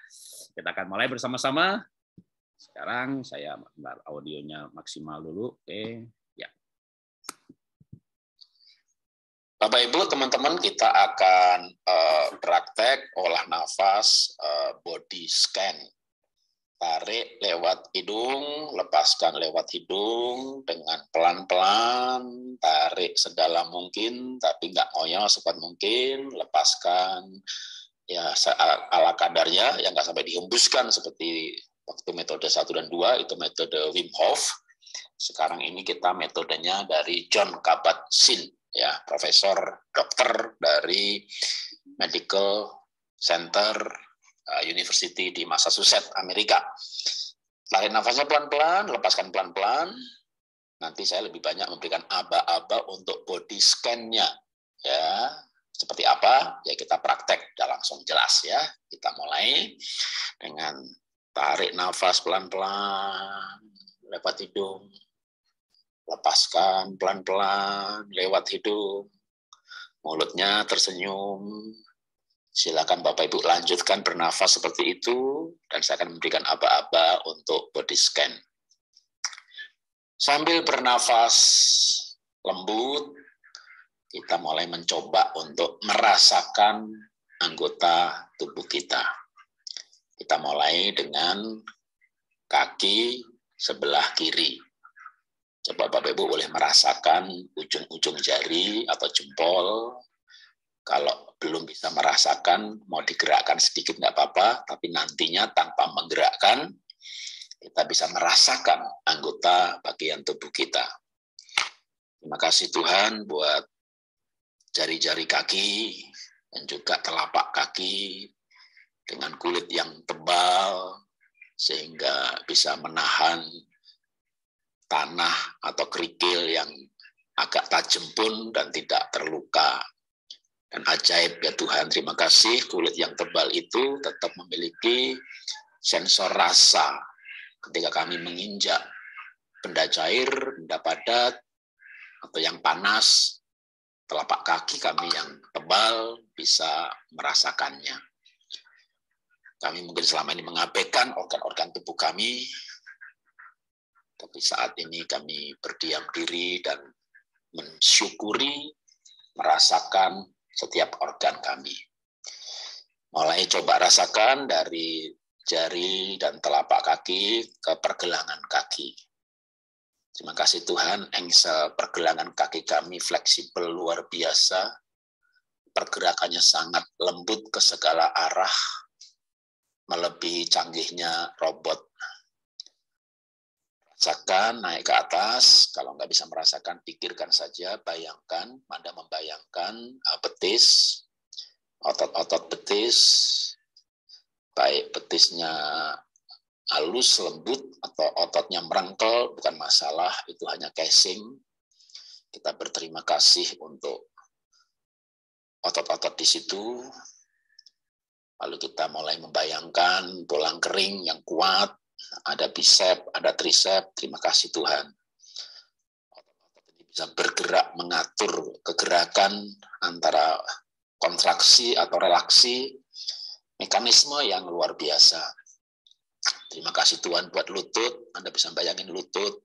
kita akan mulai bersama-sama. Sekarang saya audionya maksimal dulu. Oke, ya. Bapak Ibu, teman-teman, kita akan uh, praktek olah nafas uh, body scan. Tarik lewat hidung, lepaskan lewat hidung dengan pelan-pelan, tarik sedalam mungkin, tapi nggak ngoyo sekuat mungkin, lepaskan ya ala kadarnya, yang nggak sampai dihembuskan seperti waktu metode 1 dan 2, itu metode Wim Hof. Sekarang ini kita metodenya dari John Kabat-Zinn, ya, profesor dokter dari Medical Center Uh, University di Massachusetts, Amerika. Tarik nafasnya pelan-pelan, lepaskan pelan-pelan. Nanti saya lebih banyak memberikan aba-aba untuk body scan-nya. Ya, seperti apa? Ya kita praktek, udah langsung jelas ya. Kita mulai dengan tarik nafas pelan-pelan lewat hidung. Lepaskan pelan-pelan lewat hidung. Mulutnya tersenyum, Silakan Bapak Ibu lanjutkan bernafas seperti itu dan saya akan memberikan aba-aba untuk body scan. Sambil bernafas lembut, kita mulai mencoba untuk merasakan anggota tubuh kita. Kita mulai dengan kaki sebelah kiri. Coba Bapak Ibu boleh merasakan ujung-ujung jari atau jempol kalau belum bisa merasakan, mau digerakkan sedikit nggak apa-apa, tapi nantinya tanpa menggerakkan, kita bisa merasakan anggota bagian tubuh kita. Terima kasih Tuhan buat jari-jari kaki dan juga telapak kaki dengan kulit yang tebal sehingga bisa menahan tanah atau kerikil yang agak tajam pun dan tidak terluka. Dan ajaib ya Tuhan, terima kasih kulit yang tebal itu tetap memiliki sensor rasa ketika kami menginjak benda cair, benda padat, atau yang panas, telapak kaki kami yang tebal bisa merasakannya. Kami mungkin selama ini mengabaikan organ-organ tubuh kami, tapi saat ini kami berdiam diri dan mensyukuri, merasakan setiap organ kami. Mulai coba rasakan dari jari dan telapak kaki ke pergelangan kaki. Terima kasih Tuhan, engsel pergelangan kaki kami fleksibel luar biasa. pergerakannya sangat lembut ke segala arah, melebihi canggihnya robot. Rasakan naik ke atas, kalau nggak bisa merasakan, pikirkan saja, bayangkan, Anda membayangkan uh, betis, otot-otot betis, baik betisnya halus, lembut, atau ototnya merengkel, bukan masalah, itu hanya casing. Kita berterima kasih untuk otot-otot di situ. Lalu kita mulai membayangkan tulang kering yang kuat, ada bicep, ada tricep, terima kasih Tuhan. Bisa bergerak, mengatur kegerakan antara kontraksi atau relaksi, mekanisme yang luar biasa Terima kasih Tuhan buat lutut. Anda bisa bayangin lutut.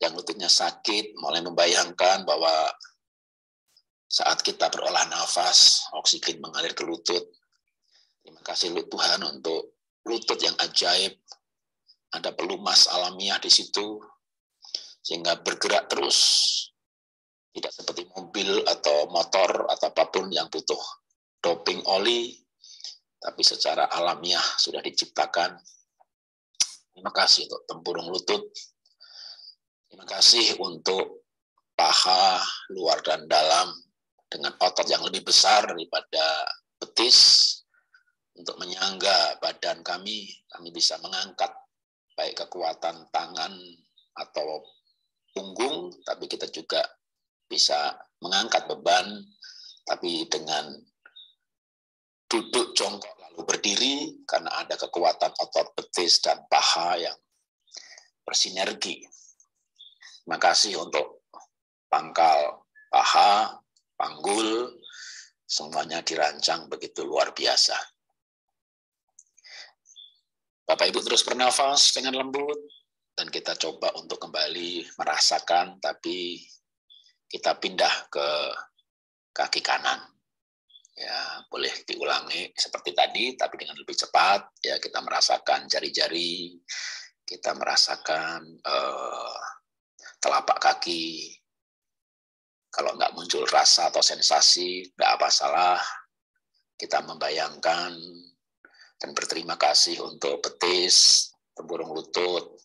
Yang lututnya sakit, mulai membayangkan bahwa saat kita berolah nafas, oksigen mengalir ke lutut. Terima kasih Tuhan untuk lutut yang ajaib. Ada pelumas alamiah di situ, sehingga bergerak terus. Tidak seperti mobil atau motor atau apa pun yang butuh doping oli, tapi secara alamiah sudah diciptakan Terima kasih untuk tempurung lutut. Terima kasih untuk paha luar dan dalam dengan otot yang lebih besar daripada betis untuk menyangga badan kami. Kami bisa mengangkat baik kekuatan tangan atau punggung, tapi kita juga bisa mengangkat beban, tapi dengan duduk jongkok lalu berdiri karena ada kekuatan otot betis dan paha yang bersinergi. Terima kasih untuk pangkal paha, panggul, semuanya dirancang begitu luar biasa. Bapak Ibu terus bernafas dengan lembut dan kita coba untuk kembali merasakan tapi kita pindah ke kaki kanan. Ya boleh diulangi seperti tadi tapi dengan lebih cepat ya kita merasakan jari-jari kita merasakan uh, telapak kaki. Kalau nggak muncul rasa atau sensasi nggak apa salah. Kita membayangkan dan berterima kasih untuk betis tempurung lutut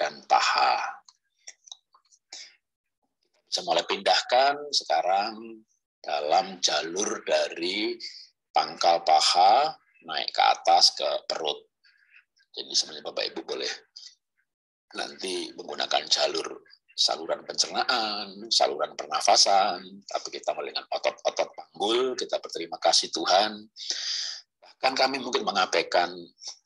dan paha bisa mulai pindahkan sekarang dalam jalur dari pangkal paha naik ke atas ke perut. Jadi sebenarnya Bapak Ibu boleh nanti menggunakan jalur saluran pencernaan, saluran pernafasan, tapi kita melihat otot-otot panggul, kita berterima kasih Tuhan. Bahkan kami mungkin mengabaikan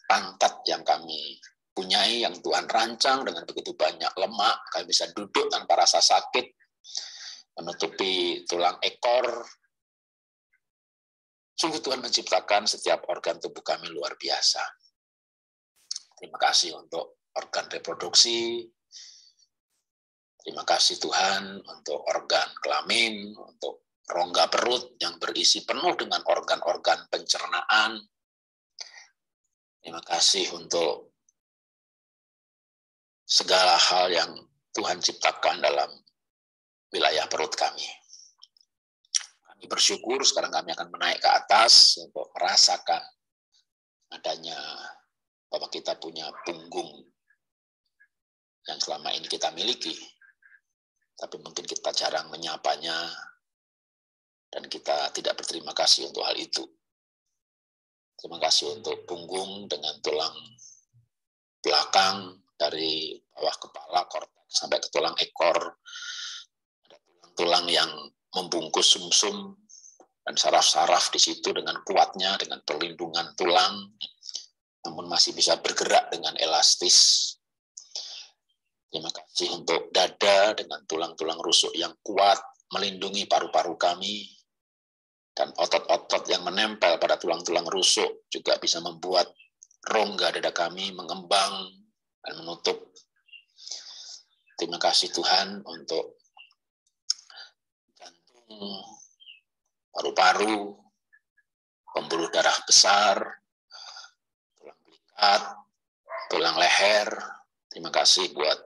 pantat yang kami punyai, yang Tuhan rancang dengan begitu banyak lemak, kami bisa duduk tanpa rasa sakit, menutupi tulang ekor. Sungguh Tuhan menciptakan setiap organ tubuh kami luar biasa. Terima kasih untuk organ reproduksi. Terima kasih Tuhan untuk organ kelamin, untuk rongga perut yang berisi penuh dengan organ-organ pencernaan. Terima kasih untuk segala hal yang Tuhan ciptakan dalam wilayah perut kami. Kami bersyukur sekarang kami akan menaik ke atas untuk merasakan adanya bahwa kita punya punggung yang selama ini kita miliki, tapi mungkin kita jarang menyapanya dan kita tidak berterima kasih untuk hal itu. Terima kasih untuk punggung dengan tulang belakang dari bawah kepala korteks sampai ke tulang ekor tulang yang membungkus sumsum -sum, dan saraf-saraf di situ dengan kuatnya, dengan perlindungan tulang, namun masih bisa bergerak dengan elastis. Terima kasih untuk dada dengan tulang-tulang rusuk yang kuat, melindungi paru-paru kami, dan otot-otot yang menempel pada tulang-tulang rusuk juga bisa membuat rongga dada kami mengembang dan menutup. Terima kasih Tuhan untuk paru-paru, pembuluh darah besar, tulang belikat, tulang leher. Terima kasih buat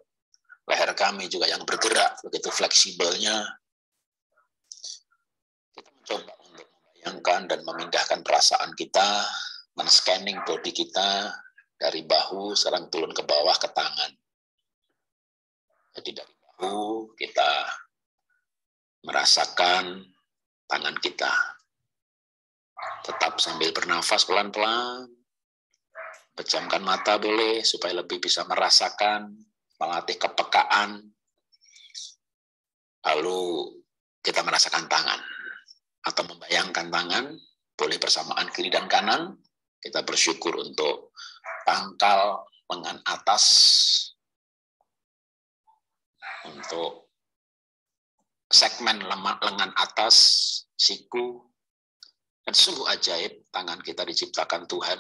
leher kami juga yang bergerak begitu fleksibelnya. Kita mencoba untuk membayangkan dan memindahkan perasaan kita, men-scanning body kita dari bahu sekarang turun ke bawah ke tangan. Jadi dari bahu kita merasakan tangan kita. Tetap sambil bernafas pelan-pelan. Pejamkan mata boleh supaya lebih bisa merasakan, melatih kepekaan. Lalu kita merasakan tangan atau membayangkan tangan, boleh bersamaan kiri dan kanan. Kita bersyukur untuk pangkal lengan atas, untuk segmen lemak lengan atas, siku, dan sungguh ajaib tangan kita diciptakan Tuhan.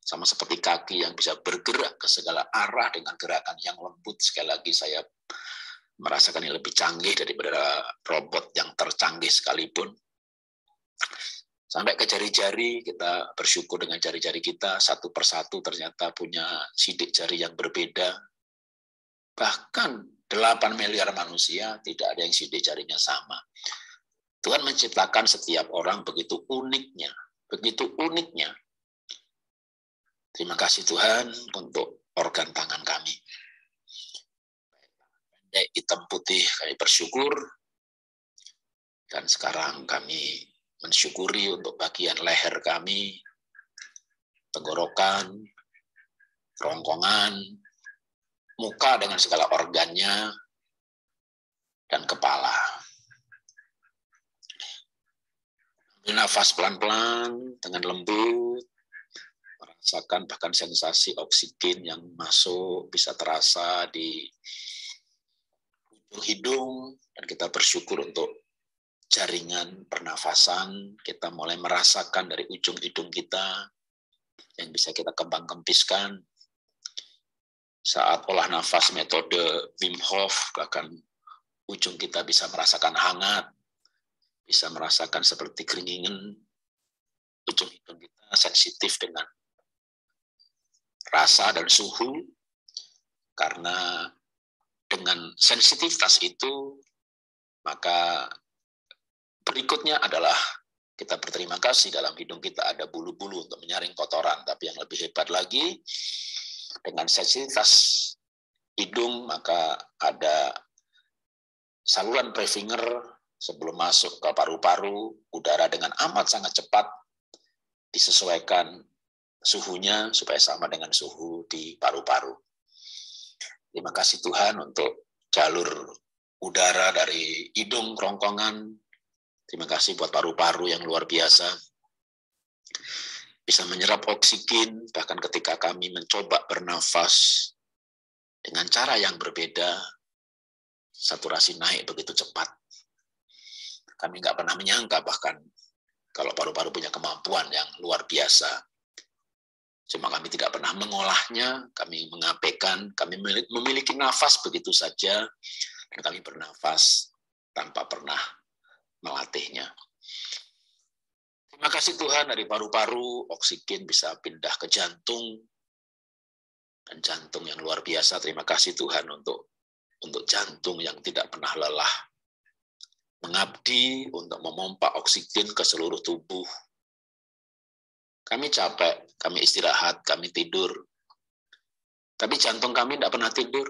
Sama seperti kaki yang bisa bergerak ke segala arah dengan gerakan yang lembut. Sekali lagi saya merasakan yang lebih canggih daripada robot yang tercanggih sekalipun. Sampai ke jari-jari, kita bersyukur dengan jari-jari kita, satu persatu ternyata punya sidik jari yang berbeda. Bahkan 8 miliar manusia tidak ada yang sidik jarinya sama. Tuhan menciptakan setiap orang begitu uniknya, begitu uniknya. Terima kasih Tuhan untuk organ tangan kami. Pendek hitam putih kami bersyukur. Dan sekarang kami mensyukuri untuk bagian leher kami, tenggorokan, rongkongan, muka dengan segala organnya, dan kepala. Ambil nafas pelan-pelan dengan lembut, merasakan bahkan sensasi oksigen yang masuk bisa terasa di ujung hidung, dan kita bersyukur untuk jaringan pernafasan, kita mulai merasakan dari ujung hidung kita yang bisa kita kembang-kempiskan. Saat olah nafas metode Wim Hof, bahkan ujung kita bisa merasakan hangat, bisa merasakan seperti keringingan, ujung hidung kita sensitif dengan rasa dan suhu, karena dengan sensitivitas itu, maka Berikutnya adalah kita berterima kasih dalam hidung kita ada bulu-bulu untuk menyaring kotoran. Tapi yang lebih hebat lagi, dengan sensitivitas hidung maka ada saluran prefinger sebelum masuk ke paru-paru, udara dengan amat sangat cepat disesuaikan suhunya supaya sama dengan suhu di paru-paru. Terima kasih Tuhan untuk jalur udara dari hidung kerongkongan Terima kasih buat paru-paru yang luar biasa. Bisa menyerap oksigen, bahkan ketika kami mencoba bernafas dengan cara yang berbeda, saturasi naik begitu cepat. Kami nggak pernah menyangka bahkan kalau paru-paru punya kemampuan yang luar biasa. Cuma kami tidak pernah mengolahnya, kami mengabaikan, kami memiliki nafas begitu saja, dan kami bernafas tanpa pernah melatihnya. Terima kasih Tuhan dari paru-paru oksigen bisa pindah ke jantung dan jantung yang luar biasa. Terima kasih Tuhan untuk untuk jantung yang tidak pernah lelah. Mengabdi untuk memompa oksigen ke seluruh tubuh. Kami capek, kami istirahat, kami tidur. Tapi jantung kami tidak pernah tidur.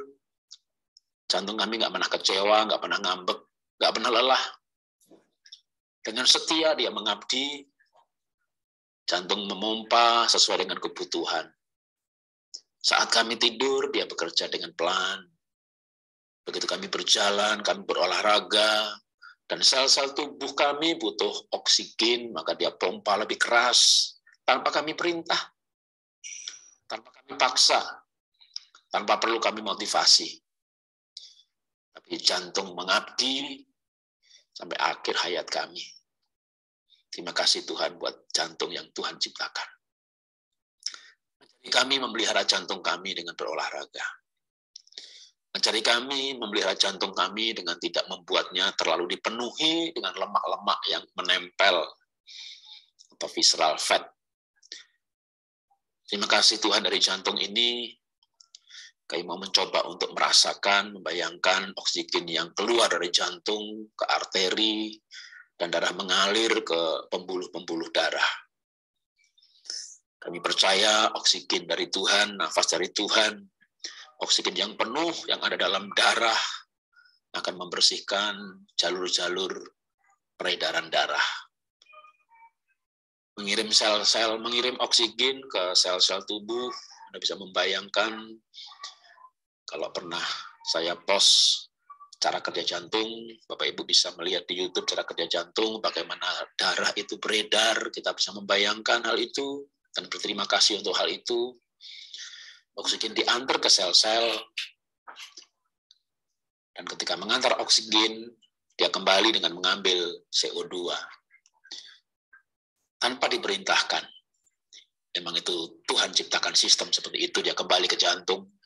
Jantung kami nggak pernah kecewa, nggak pernah ngambek, nggak pernah lelah. Dengan setia dia mengabdi, jantung memompa sesuai dengan kebutuhan. Saat kami tidur, dia bekerja dengan pelan. Begitu kami berjalan, kami berolahraga, dan sel-sel tubuh kami butuh oksigen, maka dia pompa lebih keras, tanpa kami perintah, tanpa kami paksa, tanpa perlu kami motivasi. Tapi jantung mengabdi sampai akhir hayat kami. Terima kasih Tuhan buat jantung yang Tuhan ciptakan. Mencari kami memelihara jantung kami dengan berolahraga. Mencari kami memelihara jantung kami dengan tidak membuatnya terlalu dipenuhi dengan lemak-lemak yang menempel atau visceral fat. Terima kasih Tuhan dari jantung ini kami mau mencoba untuk merasakan, membayangkan oksigen yang keluar dari jantung ke arteri, dan darah mengalir ke pembuluh-pembuluh darah. Kami percaya oksigen dari Tuhan, nafas dari Tuhan, oksigen yang penuh yang ada dalam darah akan membersihkan jalur-jalur peredaran darah. Mengirim sel-sel, mengirim oksigen ke sel-sel tubuh, Anda bisa membayangkan kalau pernah saya post cara kerja jantung, Bapak Ibu bisa melihat di YouTube cara kerja jantung, bagaimana darah itu beredar, kita bisa membayangkan hal itu, dan berterima kasih untuk hal itu. Oksigen diantar ke sel-sel, dan ketika mengantar oksigen, dia kembali dengan mengambil CO2. Tanpa diperintahkan. Memang itu Tuhan ciptakan sistem seperti itu, dia kembali ke jantung,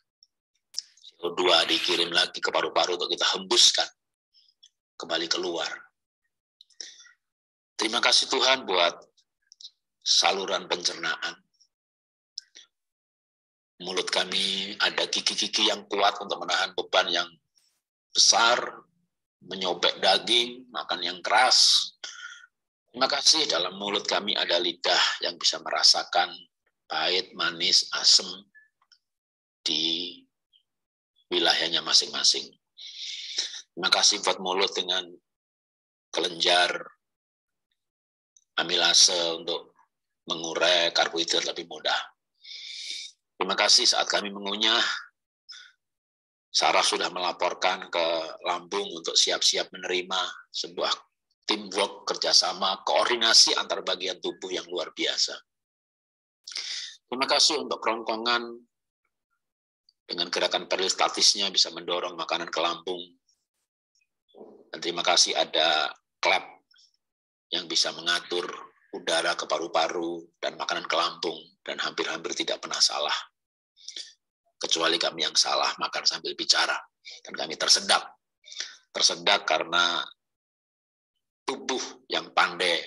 Kedua dikirim lagi ke paru-paru untuk kita hembuskan kembali keluar. Terima kasih Tuhan buat saluran pencernaan. Mulut kami ada gigi-gigi yang kuat untuk menahan beban yang besar, menyobek daging, makan yang keras. Terima kasih dalam mulut kami ada lidah yang bisa merasakan pahit, manis, asam di wilayahnya masing-masing. Terima kasih buat mulut dengan kelenjar amilase untuk mengurai karbohidrat lebih mudah. Terima kasih saat kami mengunyah, Sarah sudah melaporkan ke lambung untuk siap-siap menerima sebuah teamwork, kerjasama, koordinasi antar bagian tubuh yang luar biasa. Terima kasih untuk kerongkongan dengan gerakan peristatisnya bisa mendorong makanan ke lambung. Dan terima kasih ada klep yang bisa mengatur udara ke paru-paru dan makanan ke lambung dan hampir-hampir tidak pernah salah. Kecuali kami yang salah makan sambil bicara dan kami tersedak. Tersedak karena tubuh yang pandai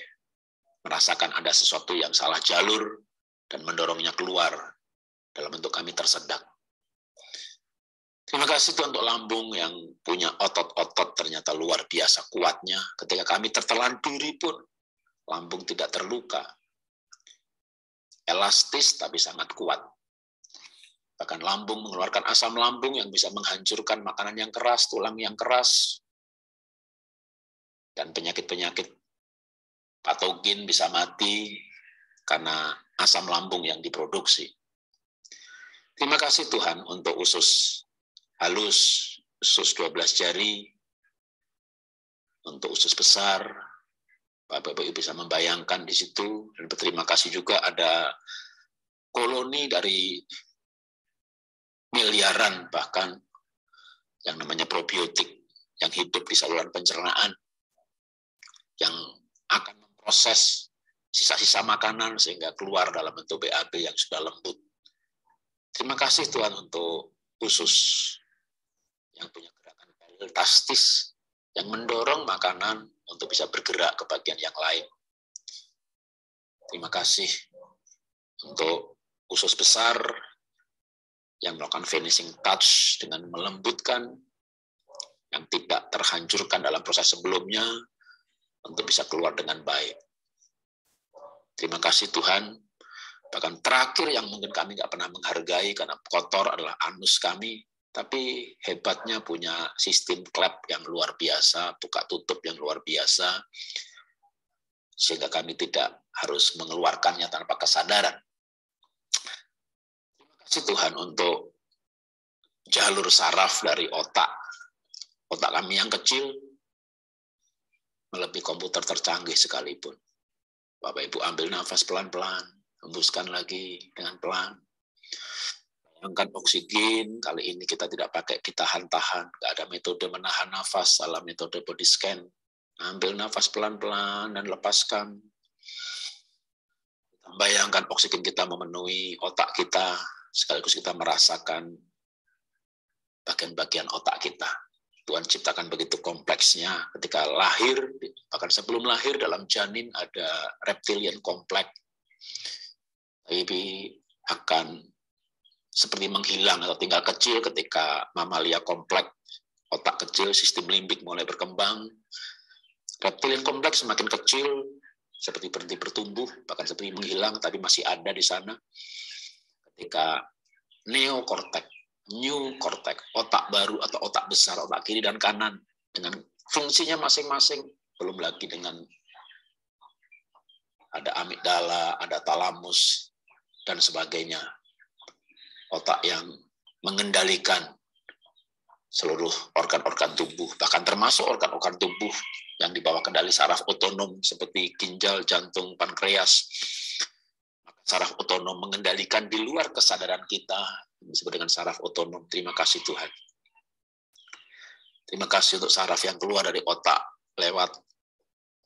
merasakan ada sesuatu yang salah jalur dan mendorongnya keluar dalam bentuk kami tersedak. Terima kasih Tuhan untuk lambung yang punya otot-otot ternyata luar biasa kuatnya. Ketika kami tertelan duri pun, lambung tidak terluka. Elastis tapi sangat kuat. Bahkan lambung mengeluarkan asam lambung yang bisa menghancurkan makanan yang keras, tulang yang keras, dan penyakit-penyakit patogen bisa mati karena asam lambung yang diproduksi. Terima kasih Tuhan untuk usus halus, usus 12 jari, untuk usus besar, Bapak-Ibu bisa membayangkan di situ, dan berterima kasih juga ada koloni dari miliaran bahkan yang namanya probiotik yang hidup di saluran pencernaan yang akan memproses sisa-sisa makanan sehingga keluar dalam bentuk BAB yang sudah lembut. Terima kasih Tuhan untuk usus yang punya gerakan tastis yang mendorong makanan untuk bisa bergerak ke bagian yang lain. Terima kasih untuk usus besar yang melakukan finishing touch dengan melembutkan yang tidak terhancurkan dalam proses sebelumnya untuk bisa keluar dengan baik. Terima kasih Tuhan. Bahkan terakhir yang mungkin kami nggak pernah menghargai karena kotor adalah anus kami, tapi hebatnya punya sistem klep yang luar biasa, buka tutup yang luar biasa, sehingga kami tidak harus mengeluarkannya tanpa kesadaran. Terima kasih Tuhan untuk jalur saraf dari otak. Otak kami yang kecil, melebihi komputer tercanggih sekalipun. Bapak Ibu ambil nafas pelan-pelan, hembuskan lagi dengan pelan angkat oksigen. Kali ini kita tidak pakai kita tahan-tahan, nggak ada metode menahan nafas salah metode body scan. Ambil nafas pelan-pelan dan lepaskan. Bayangkan oksigen kita memenuhi otak kita, sekaligus kita merasakan bagian-bagian otak kita. Tuhan ciptakan begitu kompleksnya ketika lahir, bahkan sebelum lahir dalam janin ada reptilian kompleks. Tapi akan seperti menghilang atau tinggal kecil ketika mamalia kompleks otak kecil sistem limbik mulai berkembang Reptil yang kompleks semakin kecil, seperti berhenti bertumbuh, bahkan seperti menghilang, tapi masih ada di sana. Ketika neokortek, new cortex, otak baru atau otak besar, otak kiri dan kanan, dengan fungsinya masing-masing, belum lagi dengan ada amigdala, ada talamus, dan sebagainya. Otak yang mengendalikan seluruh organ-organ tubuh, bahkan termasuk organ-organ tubuh yang dibawa kendali saraf otonom seperti ginjal, jantung, pankreas. Saraf otonom mengendalikan di luar kesadaran kita, disebut dengan saraf otonom. Terima kasih Tuhan. Terima kasih untuk saraf yang keluar dari otak lewat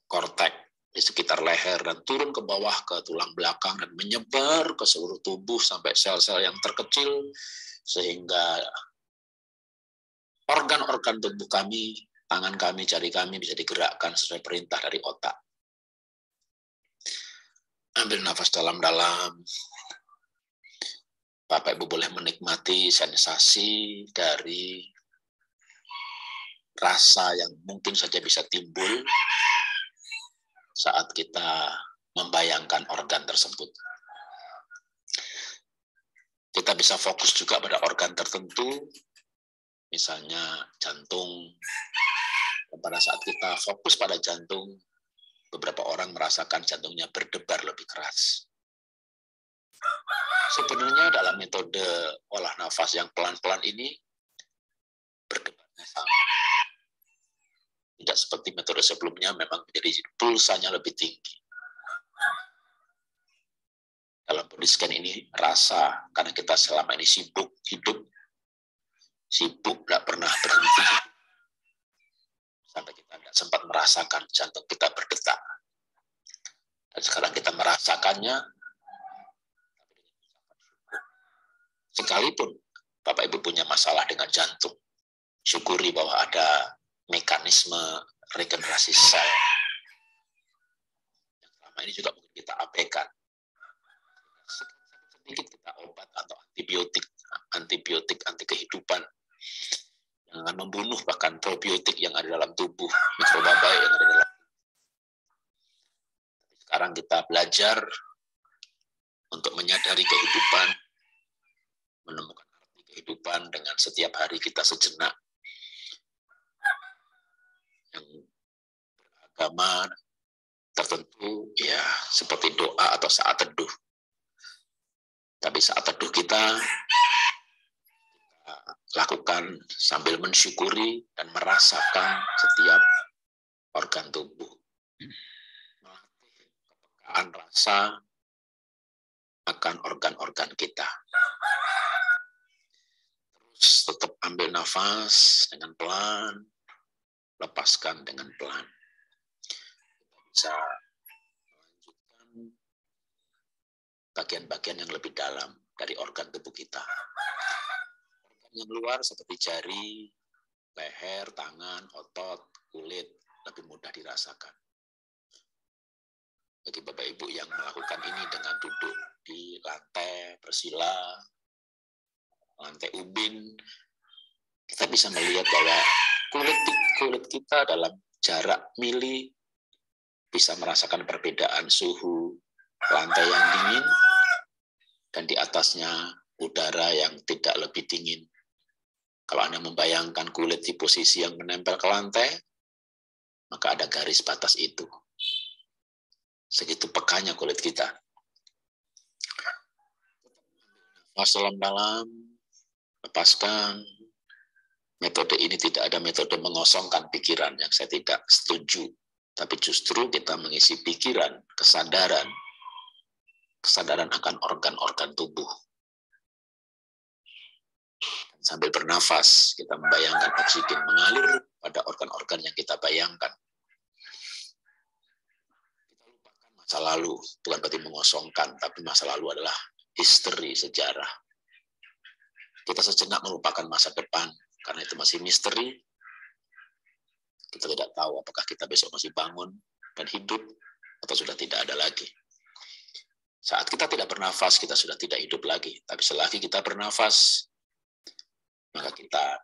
kortek di sekitar leher dan turun ke bawah ke tulang belakang dan menyebar ke seluruh tubuh sampai sel-sel yang terkecil sehingga organ-organ tubuh kami, tangan kami, jari kami bisa digerakkan sesuai perintah dari otak. Ambil nafas dalam-dalam. Bapak Ibu boleh menikmati sensasi dari rasa yang mungkin saja bisa timbul saat kita membayangkan organ tersebut. Kita bisa fokus juga pada organ tertentu, misalnya jantung. Dan pada saat kita fokus pada jantung, beberapa orang merasakan jantungnya berdebar lebih keras. Sebenarnya dalam metode olah nafas yang pelan-pelan ini, berdebarnya sama tidak seperti metode sebelumnya memang menjadi pulsanya lebih tinggi. Dalam body scan ini rasa, karena kita selama ini sibuk hidup, sibuk tidak pernah berhenti, sampai kita tidak sempat merasakan jantung kita berdetak. Dan sekarang kita merasakannya, sekalipun Bapak Ibu punya masalah dengan jantung, syukuri bahwa ada mekanisme regenerasi sel yang selama ini juga mungkin kita abaikan. Sedikit kita obat atau antibiotik, antibiotik anti kehidupan yang akan membunuh bahkan probiotik yang ada dalam tubuh, mikroba baik yang ada dalam sekarang kita belajar untuk menyadari kehidupan, menemukan arti kehidupan dengan setiap hari kita sejenak yang beragama tertentu ya seperti doa atau saat teduh. Tapi saat teduh kita lakukan sambil mensyukuri dan merasakan setiap organ tubuh. Kepekaan rasa akan organ-organ kita. Terus tetap ambil nafas dengan pelan, lepaskan dengan pelan. Kita bisa melanjutkan bagian-bagian yang lebih dalam dari organ tubuh kita. Yang luar seperti jari, leher, tangan, otot, kulit lebih mudah dirasakan. Bagi Bapak Ibu yang melakukan ini dengan duduk di lantai bersila, lantai ubin, kita bisa melihat bahwa kulit kulit kita dalam jarak mili bisa merasakan perbedaan suhu lantai yang dingin dan di atasnya udara yang tidak lebih dingin. Kalau Anda membayangkan kulit di posisi yang menempel ke lantai, maka ada garis batas itu. Segitu pekanya kulit kita. Dalam-dalam, lepaskan, metode ini tidak ada metode mengosongkan pikiran yang saya tidak setuju. Tapi justru kita mengisi pikiran, kesadaran, kesadaran akan organ-organ tubuh. Sambil bernafas, kita membayangkan oksigen mengalir pada organ-organ yang kita bayangkan. Kita lupakan masa lalu, bukan berarti mengosongkan, tapi masa lalu adalah history, sejarah. Kita sejenak melupakan masa depan, karena itu masih misteri. Kita tidak tahu apakah kita besok masih bangun dan hidup atau sudah tidak ada lagi. Saat kita tidak bernafas, kita sudah tidak hidup lagi. Tapi selagi kita bernafas, maka kita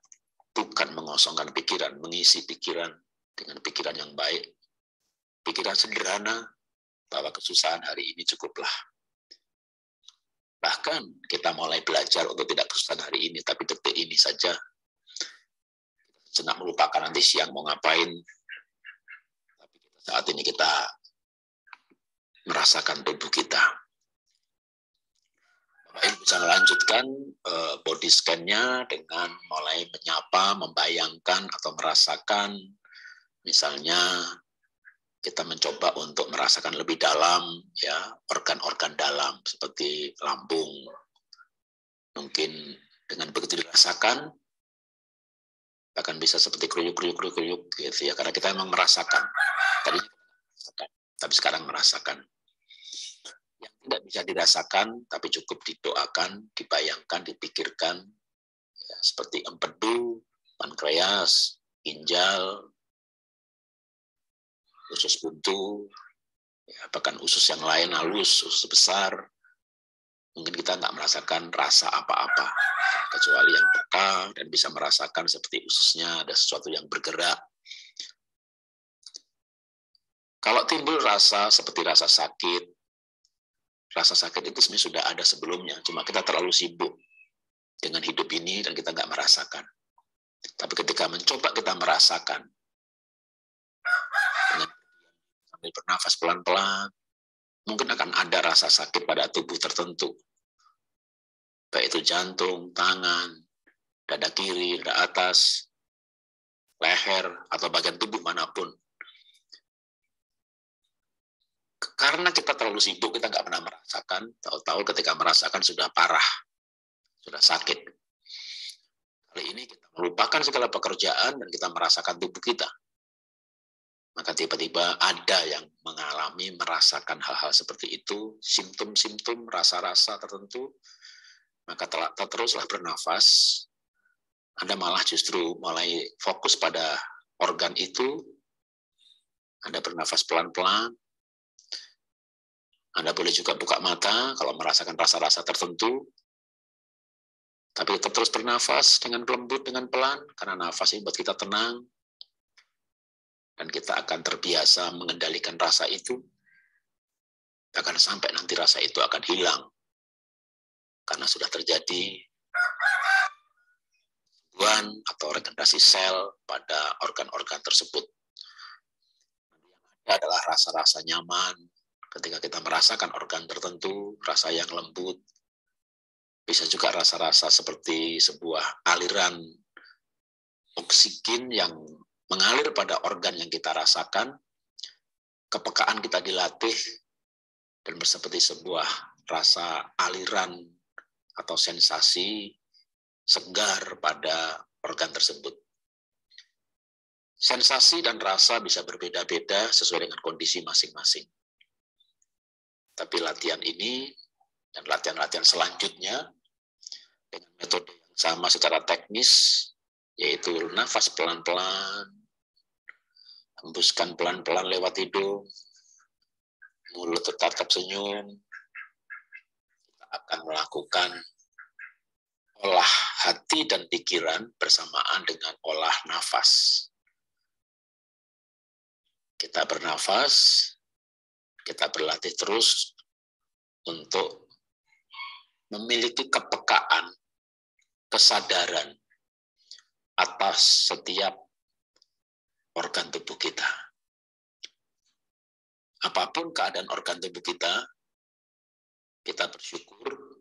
bukan mengosongkan pikiran, mengisi pikiran dengan pikiran yang baik, pikiran sederhana bahwa kesusahan hari ini cukuplah. Bahkan kita mulai belajar untuk tidak kesusahan hari ini, tapi detik ini saja. Senang melupakan nanti siang mau ngapain. Tapi saat ini kita merasakan tubuh kita. Ibu bisa melanjutkan eh, body scan-nya dengan mulai menyapa, membayangkan atau merasakan. Misalnya kita mencoba untuk merasakan lebih dalam ya organ-organ dalam seperti lambung. Mungkin dengan begitu dirasakan akan bisa seperti kruyuk-kruyuk kruyuk gitu ya. Karena kita memang merasakan. Tadi tapi sekarang merasakan bisa dirasakan tapi cukup didoakan dibayangkan dipikirkan ya, seperti empedu pankreas ginjal usus buntu, ya, bahkan usus yang lain halus, usus besar, mungkin kita nggak merasakan rasa apa-apa, kecuali yang peka dan bisa merasakan seperti ususnya ada sesuatu yang bergerak. Kalau timbul rasa seperti rasa sakit, rasa sakit itu sebenarnya sudah ada sebelumnya, cuma kita terlalu sibuk dengan hidup ini dan kita nggak merasakan. Tapi ketika mencoba kita merasakan, sambil bernafas pelan-pelan, mungkin akan ada rasa sakit pada tubuh tertentu. Baik itu jantung, tangan, dada kiri, dada atas, leher, atau bagian tubuh mana pun. Karena kita terlalu sibuk, kita nggak pernah merasakan, tahu-tahu ketika merasakan sudah parah, sudah sakit. Kali ini kita melupakan segala pekerjaan dan kita merasakan tubuh kita maka tiba-tiba ada yang mengalami merasakan hal-hal seperti itu, simptom-simptom, rasa-rasa tertentu, maka telah teruslah bernafas. Anda malah justru mulai fokus pada organ itu. Anda bernafas pelan-pelan. Anda boleh juga buka mata kalau merasakan rasa-rasa tertentu. Tapi tetap terus bernafas dengan lembut, dengan pelan, karena nafas ini buat kita tenang, dan kita akan terbiasa mengendalikan rasa itu, akan sampai nanti rasa itu akan hilang. Karena sudah terjadi gangguan atau regenerasi sel pada organ-organ tersebut. Yang ada adalah rasa-rasa nyaman ketika kita merasakan organ tertentu, rasa yang lembut, bisa juga rasa-rasa seperti sebuah aliran oksigen yang mengalir pada organ yang kita rasakan, kepekaan kita dilatih, dan seperti sebuah rasa aliran atau sensasi segar pada organ tersebut. Sensasi dan rasa bisa berbeda-beda sesuai dengan kondisi masing-masing. Tapi latihan ini dan latihan-latihan selanjutnya dengan metode yang sama secara teknis yaitu nafas pelan-pelan, hembuskan pelan-pelan lewat hidung, mulut tetap senyum, kita akan melakukan olah hati dan pikiran bersamaan dengan olah nafas. Kita bernafas, kita berlatih terus untuk memiliki kepekaan, kesadaran atas setiap organ tubuh kita. Apa pun keadaan organ tubuh kita, kita bersyukur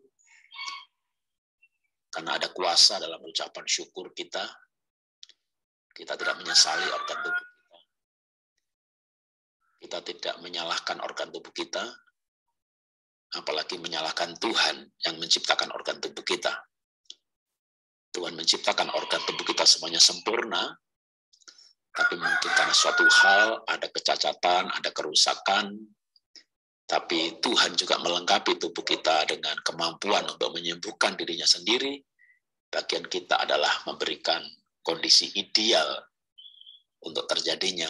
karena ada kuasa dalam ucapan syukur kita. Kita tidak menyesali organ tubuh kita. Tidak menyalahkan organ tubuh kita, apalagi menyalahkan Tuhan yang menciptakan organ tubuh kita. Tuhan menciptakan organ tubuh kita semuanya sempurna, tapi mungkin karena suatu hal ada kecacatan, ada kerusakan, tapi Tuhan juga melengkapi tubuh kita dengan kemampuan untuk menyembuhkan dirinya sendiri. Bagian kita adalah memberikan kondisi ideal untuk terjadinya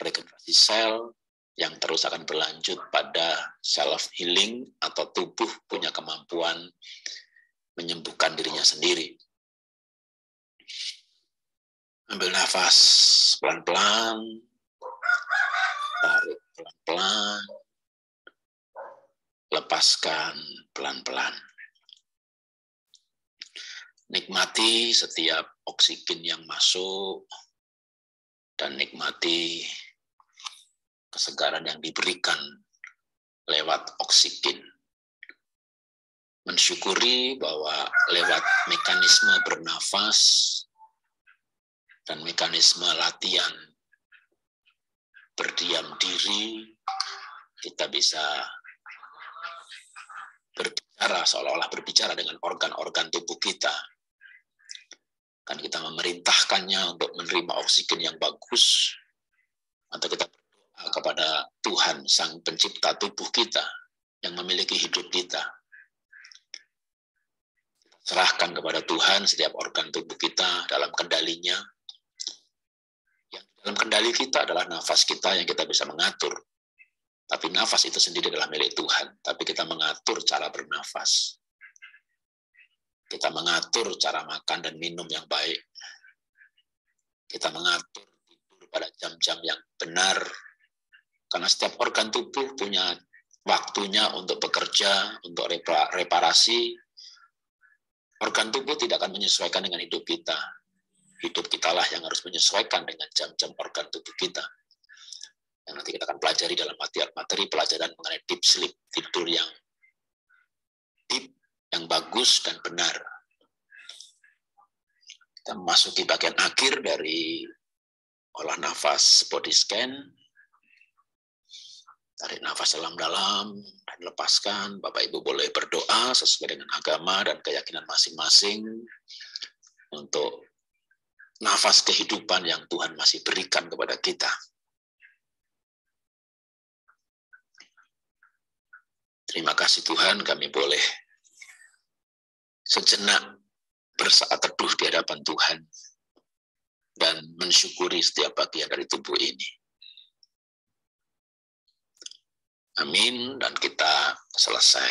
regenerasi sel yang terus akan berlanjut pada self healing atau tubuh punya kemampuan menyembuhkan dirinya sendiri. Ambil nafas pelan-pelan. tarik pelan-pelan, lepaskan pelan-pelan. Nikmati setiap oksigen yang masuk dan nikmati kesegaran yang diberikan lewat oksigen. Mensyukuri bahwa lewat mekanisme bernafas dan mekanisme latihan berdiam diri, kita bisa berbicara seolah-olah berbicara dengan organ-organ tubuh kita. Kan kita memerintahkannya untuk menerima oksigen yang bagus, atau kita kepada Tuhan, Sang Pencipta tubuh kita, yang memiliki hidup kita. Serahkan kepada Tuhan setiap organ tubuh kita dalam kendalinya, dalam kendali kita adalah nafas kita yang kita bisa mengatur. Tapi nafas itu sendiri adalah milik Tuhan. Tapi kita mengatur cara bernafas. Kita mengatur cara makan dan minum yang baik. Kita mengatur tidur pada jam-jam yang benar. Karena setiap organ tubuh punya waktunya untuk bekerja, untuk reparasi. Organ tubuh tidak akan menyesuaikan dengan hidup kita hidup kita lah yang harus menyesuaikan dengan jam-jam organ tubuh kita. Yang nanti kita akan pelajari dalam materi pelajaran mengenai deep sleep, tidur yang deep, yang bagus dan benar. Kita memasuki bagian akhir dari olah nafas body scan. Tarik nafas dalam-dalam dan lepaskan. Bapak Ibu boleh berdoa sesuai dengan agama dan keyakinan masing-masing untuk nafas kehidupan yang Tuhan masih berikan kepada kita. Terima kasih Tuhan kami boleh sejenak bersaat teduh di hadapan Tuhan dan mensyukuri setiap bagian dari tubuh ini. Amin dan kita selesai.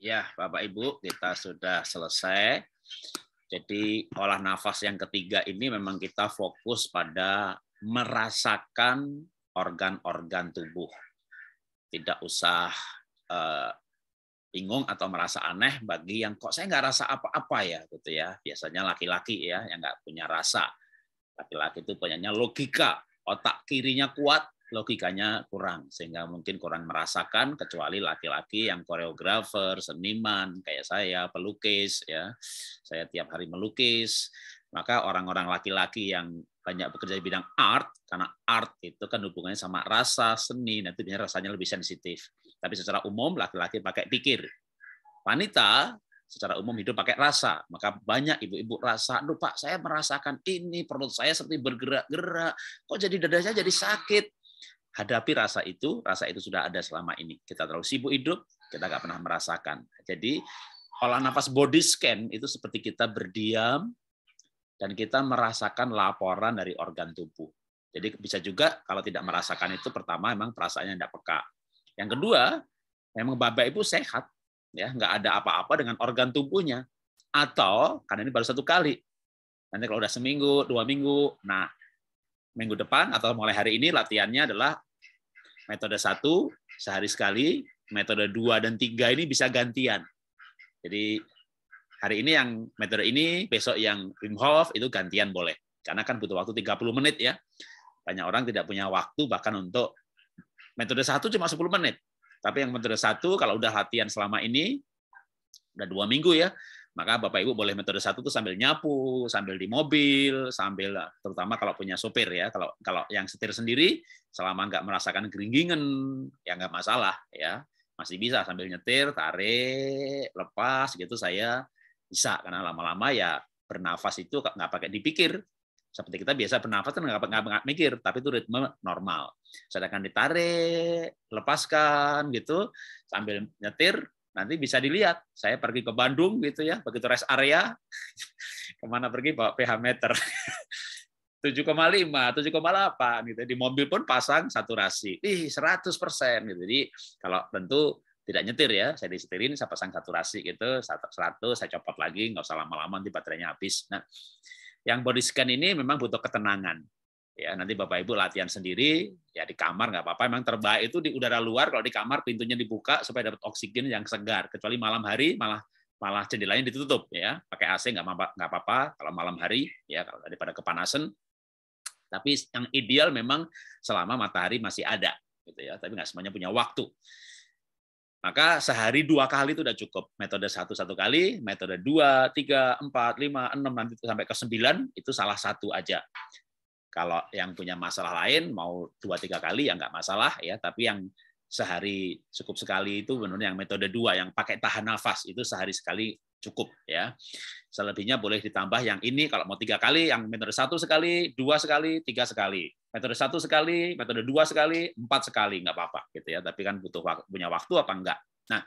Ya, Bapak Ibu, kita sudah selesai. Jadi olah nafas yang ketiga ini memang kita fokus pada merasakan organ-organ tubuh. Tidak usah uh, bingung atau merasa aneh bagi yang kok saya nggak rasa apa-apa ya gitu ya. Biasanya laki-laki ya yang nggak punya rasa. Laki-laki itu punyanya logika, otak kirinya kuat, logikanya kurang sehingga mungkin kurang merasakan kecuali laki-laki yang koreografer, seniman kayak saya, pelukis ya. Saya tiap hari melukis. Maka orang-orang laki-laki yang banyak bekerja di bidang art karena art itu kan hubungannya sama rasa, seni, nanti rasanya lebih sensitif. Tapi secara umum laki-laki pakai pikir. Wanita secara umum hidup pakai rasa. Maka banyak ibu-ibu rasa, aduh Pak, saya merasakan ini, perut saya seperti bergerak-gerak, kok jadi dada saya jadi sakit hadapi rasa itu, rasa itu sudah ada selama ini. Kita terlalu sibuk hidup, kita nggak pernah merasakan. Jadi olah nafas body scan itu seperti kita berdiam dan kita merasakan laporan dari organ tubuh. Jadi bisa juga kalau tidak merasakan itu pertama memang perasaannya tidak peka. Yang kedua, memang bapak ibu sehat, ya nggak ada apa-apa dengan organ tubuhnya. Atau karena ini baru satu kali, nanti kalau udah seminggu, dua minggu, nah minggu depan atau mulai hari ini latihannya adalah metode satu sehari sekali, metode dua dan tiga ini bisa gantian. Jadi hari ini yang metode ini, besok yang Wim Hof itu gantian boleh. Karena kan butuh waktu 30 menit ya. Banyak orang tidak punya waktu bahkan untuk metode satu cuma 10 menit. Tapi yang metode satu kalau udah latihan selama ini, udah dua minggu ya, maka Bapak Ibu boleh metode satu tuh sambil nyapu, sambil di mobil, sambil terutama kalau punya sopir ya. Kalau kalau yang setir sendiri selama nggak merasakan keringgingan ya nggak masalah ya. Masih bisa sambil nyetir, tarik, lepas gitu saya bisa karena lama-lama ya bernafas itu nggak pakai dipikir. Seperti kita biasa bernafas kan nggak nggak mikir, tapi itu ritme normal. Sedangkan ditarik, lepaskan gitu sambil nyetir nanti bisa dilihat. Saya pergi ke Bandung gitu ya, begitu rest area, *laughs* ke mana pergi bawa pH meter. *laughs* 7,5, 7,8 gitu. Di mobil pun pasang saturasi. Ih, 100% gitu. Jadi kalau tentu tidak nyetir ya, saya disetirin, saya pasang saturasi gitu, 100, saya copot lagi, nggak usah lama-lama nanti baterainya habis. Nah, Yang body scan ini memang butuh ketenangan. Ya, nanti Bapak Ibu latihan sendiri, ya di kamar nggak apa-apa. Memang terbaik itu di udara luar, kalau di kamar pintunya dibuka supaya dapat oksigen yang segar. Kecuali malam hari malah malah jendelanya ditutup ya, pakai AC nggak nggak apa-apa kalau malam hari ya kalau daripada kepanasan. Tapi yang ideal memang selama matahari masih ada gitu ya, tapi nggak semuanya punya waktu. Maka sehari dua kali itu udah cukup. Metode satu satu kali, metode dua, tiga, empat, lima, enam nanti sampai ke sembilan itu salah satu aja. Kalau yang punya masalah lain mau dua tiga kali ya nggak masalah ya. Tapi yang sehari cukup sekali itu benar yang metode dua yang pakai tahan nafas itu sehari sekali cukup ya. Selebihnya boleh ditambah yang ini kalau mau tiga kali, yang metode satu sekali, dua sekali, tiga sekali. Metode satu sekali, metode dua sekali, empat sekali nggak apa-apa gitu ya. Tapi kan butuh punya waktu apa enggak. Nah,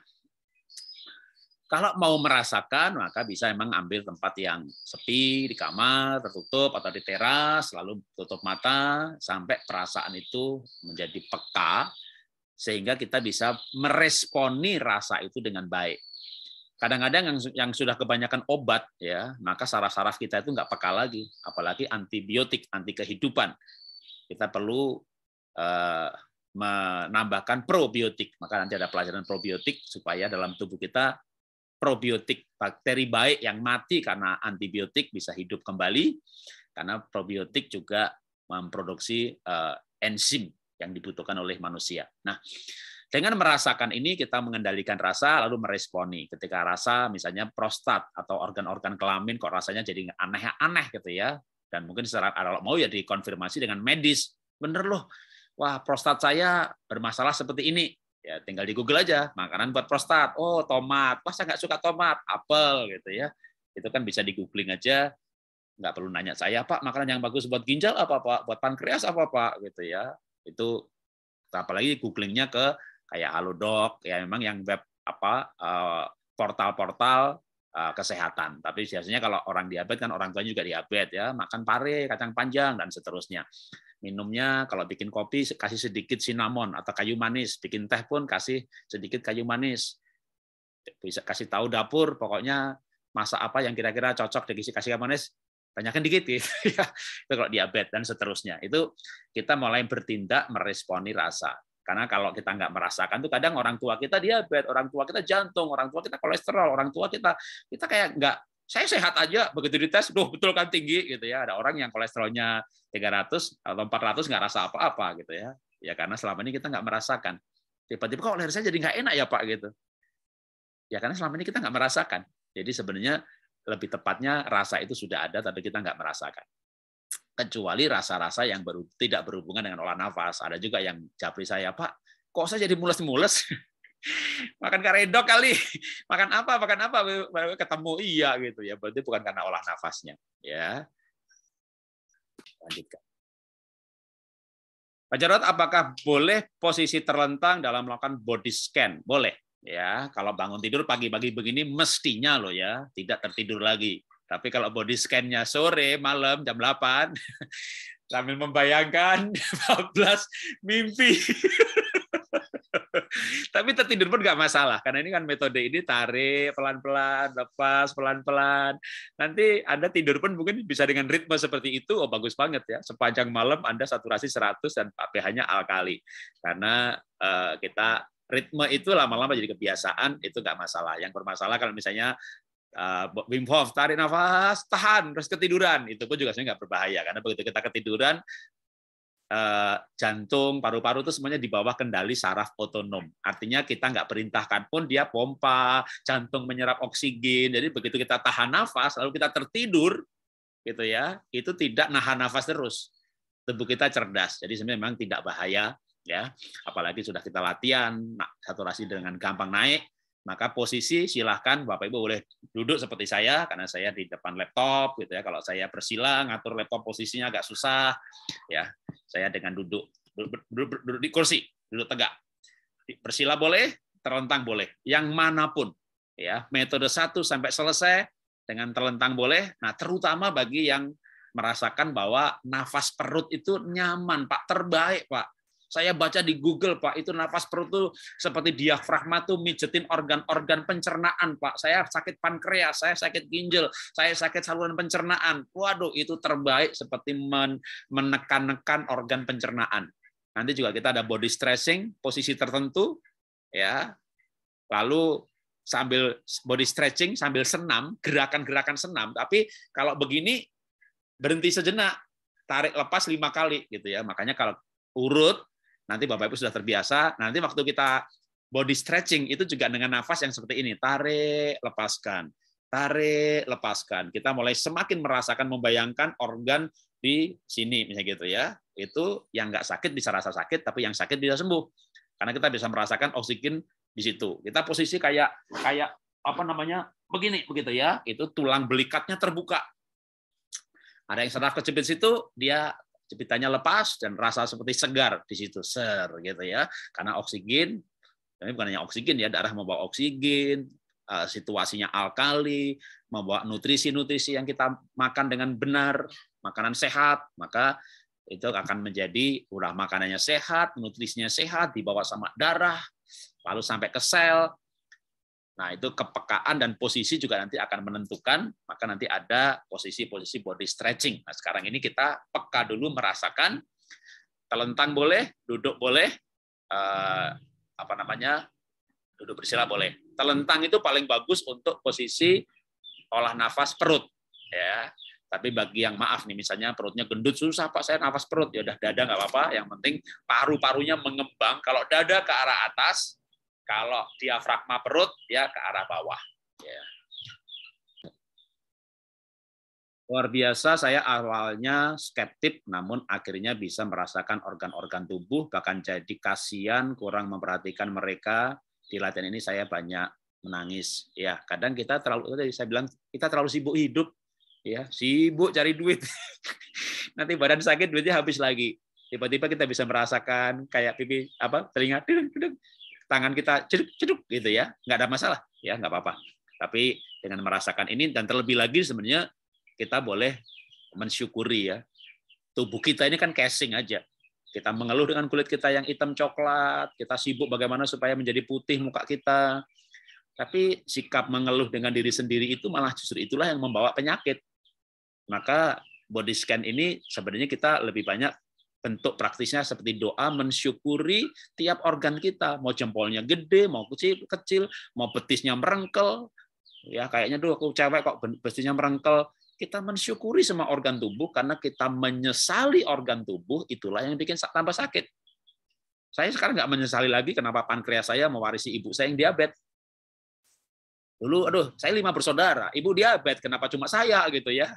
kalau mau merasakan maka bisa emang ambil tempat yang sepi di kamar, tertutup atau di teras, lalu tutup mata sampai perasaan itu menjadi peka sehingga kita bisa meresponi rasa itu dengan baik kadang-kadang yang yang sudah kebanyakan obat ya maka saraf-saraf kita itu nggak peka lagi apalagi antibiotik anti kehidupan kita perlu uh, menambahkan probiotik maka nanti ada pelajaran probiotik supaya dalam tubuh kita probiotik bakteri baik yang mati karena antibiotik bisa hidup kembali karena probiotik juga memproduksi uh, enzim yang dibutuhkan oleh manusia. Nah, dengan merasakan ini kita mengendalikan rasa lalu meresponi. Ketika rasa misalnya prostat atau organ-organ kelamin kok rasanya jadi aneh-aneh gitu ya. Dan mungkin secara kalau mau ya dikonfirmasi dengan medis. Bener loh. Wah, prostat saya bermasalah seperti ini. Ya, tinggal di Google aja, makanan buat prostat. Oh, tomat. Wah, saya nggak suka tomat. Apel gitu ya. Itu kan bisa di googling aja. Nggak perlu nanya saya, Pak, makanan yang bagus buat ginjal apa, Pak? Buat pankreas apa, Pak? Gitu ya. Itu apalagi googlingnya ke kayak Halodoc ya memang yang web apa eh, portal-portal kesehatan. Tapi biasanya kalau orang diabetes kan orang tuanya juga diabetes ya, makan pare, kacang panjang dan seterusnya. Minumnya kalau bikin kopi kasih sedikit cinnamon atau kayu manis, bikin teh pun kasih sedikit kayu manis. Bisa kasih tahu dapur pokoknya masak apa yang kira-kira cocok dikasih kasih kayu manis, tanyakan dikit gitu *laughs* ya. Itu kalau diabetes dan seterusnya. Itu kita mulai bertindak meresponi rasa. Karena kalau kita nggak merasakan tuh kadang orang tua kita diabetes, orang tua kita jantung, orang tua kita kolesterol, orang tua kita kita kayak nggak saya sehat aja begitu dites, duh betul kan tinggi gitu ya. Ada orang yang kolesterolnya 300 atau 400 nggak rasa apa-apa gitu ya. Ya karena selama ini kita nggak merasakan. Tiba-tiba kok leher saya jadi nggak enak ya Pak gitu. Ya karena selama ini kita nggak merasakan. Jadi sebenarnya lebih tepatnya rasa itu sudah ada tapi kita nggak merasakan kecuali rasa-rasa yang baru tidak berhubungan dengan olah nafas. Ada juga yang japri saya, Pak, kok saya jadi mules-mules? *laughs* makan karedok kali, *laughs* makan apa, makan apa, ketemu iya gitu ya. Berarti bukan karena olah nafasnya, ya. Lanjutkan. Pak Jarod, apakah boleh posisi terlentang dalam melakukan body scan? Boleh, ya. Kalau bangun tidur pagi-pagi begini mestinya loh ya, tidak tertidur lagi. Tapi kalau body scan-nya sore, malam, jam 8, *laughs* sambil membayangkan *laughs* 14 mimpi. *laughs* Tapi tertidur pun nggak masalah, karena ini kan metode ini tarik pelan-pelan, lepas pelan-pelan. Nanti Anda tidur pun mungkin bisa dengan ritme seperti itu, oh bagus banget ya. Sepanjang malam Anda saturasi 100 dan pH-nya alkali. Karena uh, kita ritme itu lama-lama jadi kebiasaan, itu nggak masalah. Yang bermasalah kalau misalnya uh, Wim Hof tarik nafas tahan terus ketiduran. Itu pun juga sebenarnya nggak berbahaya karena begitu kita ketiduran uh, jantung paru-paru itu semuanya di bawah kendali saraf otonom. Artinya kita nggak perintahkan pun dia pompa jantung menyerap oksigen. Jadi begitu kita tahan nafas lalu kita tertidur gitu ya itu tidak nahan nafas terus. Tubuh kita cerdas. Jadi sebenarnya memang tidak bahaya ya. Apalagi sudah kita latihan saturasi dengan gampang naik maka posisi silahkan Bapak Ibu boleh duduk seperti saya karena saya di depan laptop gitu ya. Kalau saya bersila ngatur laptop posisinya agak susah ya. Saya dengan duduk duduk, duduk, duduk di kursi, duduk tegak. Bersila boleh, terlentang boleh, yang mana pun ya. Metode satu sampai selesai dengan terlentang boleh. Nah, terutama bagi yang merasakan bahwa nafas perut itu nyaman, Pak, terbaik, Pak. Saya baca di Google, Pak, itu nafas perut tuh seperti diafragma tuh mijetin organ-organ pencernaan, Pak. Saya sakit pankreas, saya sakit ginjal, saya sakit saluran pencernaan. Waduh, itu terbaik seperti menekan-nekan organ pencernaan. Nanti juga kita ada body stretching, posisi tertentu, ya. Lalu sambil body stretching, sambil senam, gerakan-gerakan senam. Tapi kalau begini berhenti sejenak, tarik lepas lima kali gitu ya. Makanya kalau urut nanti Bapak Ibu sudah terbiasa, nanti waktu kita body stretching itu juga dengan nafas yang seperti ini, tarik, lepaskan, tarik, lepaskan. Kita mulai semakin merasakan membayangkan organ di sini misalnya gitu ya. Itu yang nggak sakit bisa rasa sakit, tapi yang sakit bisa sembuh. Karena kita bisa merasakan oksigen di situ. Kita posisi kayak kayak apa namanya? begini begitu ya. Itu tulang belikatnya terbuka. Ada yang saraf kejepit situ, dia jepitannya lepas dan rasa seperti segar di situ ser gitu ya. Karena oksigen ini bukan hanya oksigen ya darah membawa oksigen eh, situasinya alkali membawa nutrisi-nutrisi yang kita makan dengan benar makanan sehat maka itu akan menjadi udah makanannya sehat nutrisinya sehat dibawa sama darah lalu sampai ke sel Nah, itu kepekaan dan posisi juga nanti akan menentukan, maka nanti ada posisi-posisi body stretching. Nah, sekarang ini kita peka dulu merasakan telentang boleh, duduk boleh, eh, apa namanya? duduk bersila boleh. Telentang itu paling bagus untuk posisi olah nafas perut, ya. Tapi bagi yang maaf nih, misalnya perutnya gendut susah pak, saya nafas perut ya udah dada nggak apa-apa. Yang penting paru-parunya mengembang. Kalau dada ke arah atas, kalau diafragma perut ya ke arah bawah. Ya. Luar biasa, saya awalnya skeptik, namun akhirnya bisa merasakan organ-organ tubuh, bahkan jadi kasihan, kurang memperhatikan mereka. Di latihan ini saya banyak menangis. Ya, kadang kita terlalu, tadi saya bilang kita terlalu sibuk hidup, ya sibuk cari duit. *laughs* Nanti badan sakit, duitnya habis lagi. Tiba-tiba kita bisa merasakan kayak pipi apa telinga tangan kita ceduk ceduk gitu ya. Nggak ada masalah. Ya nggak apa-apa. Tapi dengan merasakan ini dan terlebih lagi sebenarnya kita boleh mensyukuri ya. Tubuh kita ini kan casing aja. Kita mengeluh dengan kulit kita yang hitam coklat. Kita sibuk bagaimana supaya menjadi putih muka kita. Tapi sikap mengeluh dengan diri sendiri itu malah justru itulah yang membawa penyakit. Maka body scan ini sebenarnya kita lebih banyak bentuk praktisnya seperti doa mensyukuri tiap organ kita. Mau jempolnya gede mau kecil kecil mau betisnya merengkel. Ya kayaknya dulu aku cewek kok betisnya merengkel. Kita mensyukuri semua organ tubuh karena kita menyesali organ tubuh itulah yang bikin tambah sakit. Saya sekarang nggak menyesali lagi kenapa pankreas saya mewarisi ibu saya yang diabetes Dulu, aduh, saya lima bersaudara, ibu diabetes, kenapa cuma saya gitu ya?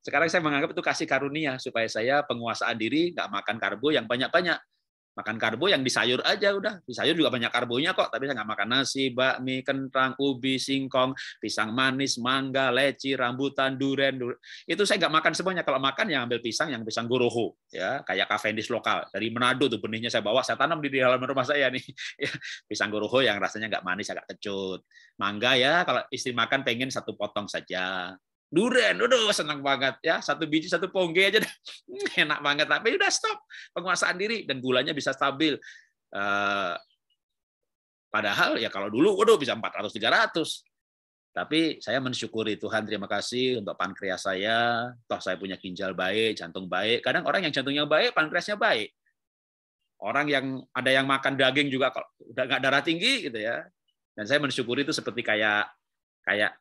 Sekarang saya menganggap itu kasih karunia supaya saya penguasaan diri, nggak makan karbo yang banyak-banyak makan karbo yang di sayur aja udah. Di sayur juga banyak karbonya kok tapi saya nggak makan nasi bakmi kentang ubi singkong pisang manis mangga leci rambutan duren, duren. itu saya nggak makan semuanya. Kalau makan yang ambil pisang yang pisang goroho ya. Kayak Cavendish lokal. Dari Manado tuh benihnya saya bawa saya tanam di, di halaman rumah saya nih. *laughs* Ya, pisang goroho yang rasanya nggak manis agak kecut. Mangga ya kalau istri makan pengen satu potong saja Duren, udah senang banget ya satu biji satu pongge aja enak banget tapi udah stop penguasaan diri dan gulanya bisa stabil. Uh, padahal ya kalau dulu udah bisa 400 300. Tapi saya mensyukuri Tuhan, terima kasih untuk pankreas saya. Toh saya punya ginjal baik, jantung baik. Kadang orang yang jantungnya baik, pankreasnya baik. Orang yang ada yang makan daging juga kalau udah nggak darah tinggi gitu ya. Dan saya mensyukuri itu seperti kayak kayak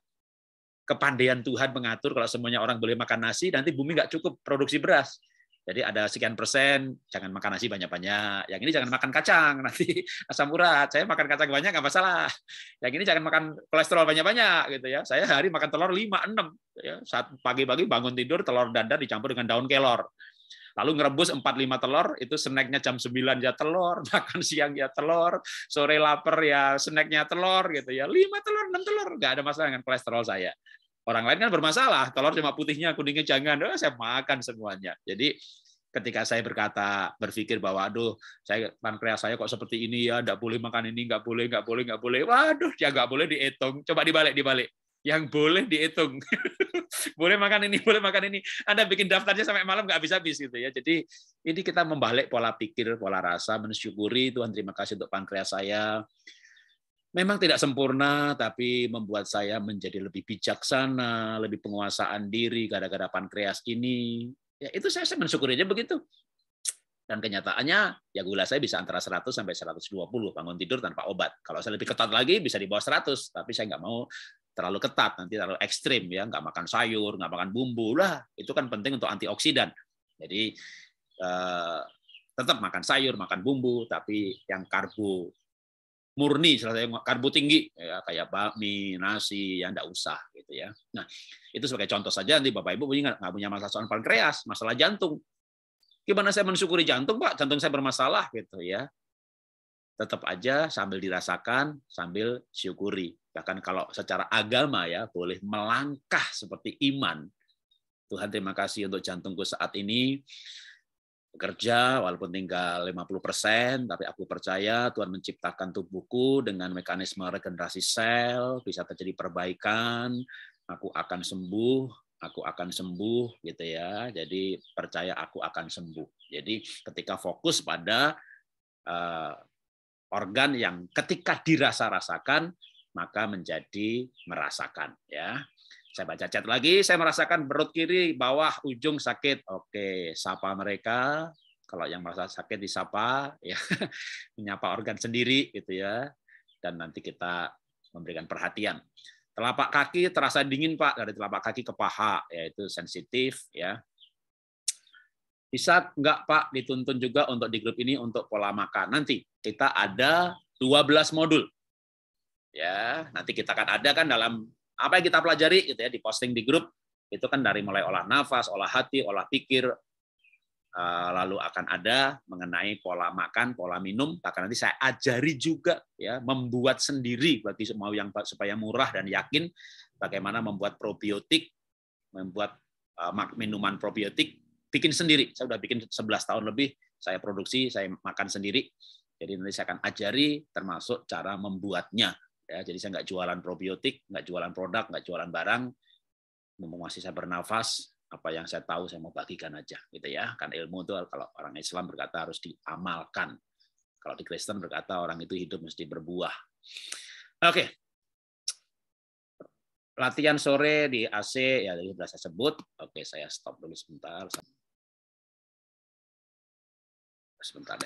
kepandaian Tuhan mengatur kalau semuanya orang boleh makan nasi, nanti bumi nggak cukup produksi beras. Jadi ada sekian persen, jangan makan nasi banyak-banyak. Yang ini jangan makan kacang, *laughs* nanti asam urat. Saya makan kacang banyak nggak masalah. Yang ini jangan makan kolesterol banyak-banyak gitu ya. Saya hari makan telur 5 6 ya. Saat pagi-pagi bangun tidur telur dadar dicampur dengan daun kelor. Lalu ngerebus 4 5 telur, itu snacknya jam 9 ya telur, *laughs* makan siang ya telur, sore lapar ya snacknya telur gitu ya. 5 telur, 6 telur, nggak ada masalah dengan kolesterol saya. Orang lain kan bermasalah, telur cuma putihnya, kuningnya jangan. Oh, saya makan semuanya. Jadi ketika saya berkata, berpikir bahwa, aduh, saya pankreas saya kok seperti ini ya, nggak boleh makan ini, nggak boleh, nggak boleh, nggak boleh. Waduh, ya nggak boleh dihitung. Coba dibalik, dibalik. yang boleh dihitung. *laughs* boleh makan ini, boleh makan ini. Anda bikin daftarnya sampai malam nggak habis-habis gitu ya. Jadi ini kita membalik pola pikir, pola rasa, mensyukuri Tuhan terima kasih untuk pankreas saya. Memang tidak sempurna, tapi membuat saya menjadi lebih bijaksana, lebih penguasaan diri gara-gara pankreas ini. Ya itu saya, saya mensyukurinya begitu. Dan kenyataannya ya gula saya bisa antara 100 sampai 120 bangun tidur tanpa obat. Kalau saya lebih ketat lagi bisa di bawah 100, tapi saya nggak mau terlalu ketat, nanti terlalu ekstrim ya, nggak makan sayur, nggak makan bumbu lah, itu kan penting untuk antioksidan. Jadi eh, tetap makan sayur, makan bumbu, tapi yang karbo murni, saya karbo tinggi ya, kayak bakmi, nasi, yang nggak usah gitu ya. Nah itu sebagai contoh saja nanti bapak ibu punya nggak punya masalah soal pankreas, masalah jantung. Gimana saya mensyukuri jantung pak? Jantung saya bermasalah gitu ya tetap aja sambil dirasakan, sambil syukuri. Bahkan kalau secara agama ya boleh melangkah seperti iman. Tuhan terima kasih untuk jantungku saat ini bekerja walaupun tinggal 50%, tapi aku percaya Tuhan menciptakan tubuhku dengan mekanisme regenerasi sel, bisa terjadi perbaikan, aku akan sembuh, aku akan sembuh gitu ya. Jadi percaya aku akan sembuh. Jadi ketika fokus pada uh, organ yang ketika dirasa-rasakan maka menjadi merasakan ya. Saya baca chat lagi, saya merasakan perut kiri, bawah, ujung sakit. Oke, sapa mereka. Kalau yang merasa sakit disapa, ya *laughs* menyapa organ sendiri gitu ya. Dan nanti kita memberikan perhatian. Telapak kaki terasa dingin Pak dari telapak kaki ke paha, yaitu sensitif ya. Bisa enggak Pak dituntun juga untuk di grup ini untuk pola makan. Nanti kita ada 12 modul. Ya, nanti kita akan ada kan dalam apa yang kita pelajari gitu ya di posting di grup itu kan dari mulai olah nafas, olah hati, olah pikir, eh, lalu akan ada mengenai pola makan, pola minum, bahkan nanti saya ajari juga ya membuat sendiri bagi semua yang supaya murah dan yakin bagaimana membuat probiotik, membuat eh, minuman probiotik bikin sendiri. Saya sudah bikin 11 tahun lebih, saya produksi, saya makan sendiri. Jadi nanti saya akan ajari termasuk cara membuatnya. Ya, jadi saya nggak jualan probiotik, nggak jualan produk, nggak jualan barang. Mumpung masih saya bernafas, apa yang saya tahu saya mau bagikan aja, gitu ya. Kan ilmu itu kalau orang Islam berkata harus diamalkan. Kalau di Kristen berkata orang itu hidup mesti berbuah. Oke, latihan sore di AC ya tadi sudah saya sebut. Oke, saya stop dulu sebentar. Sebentar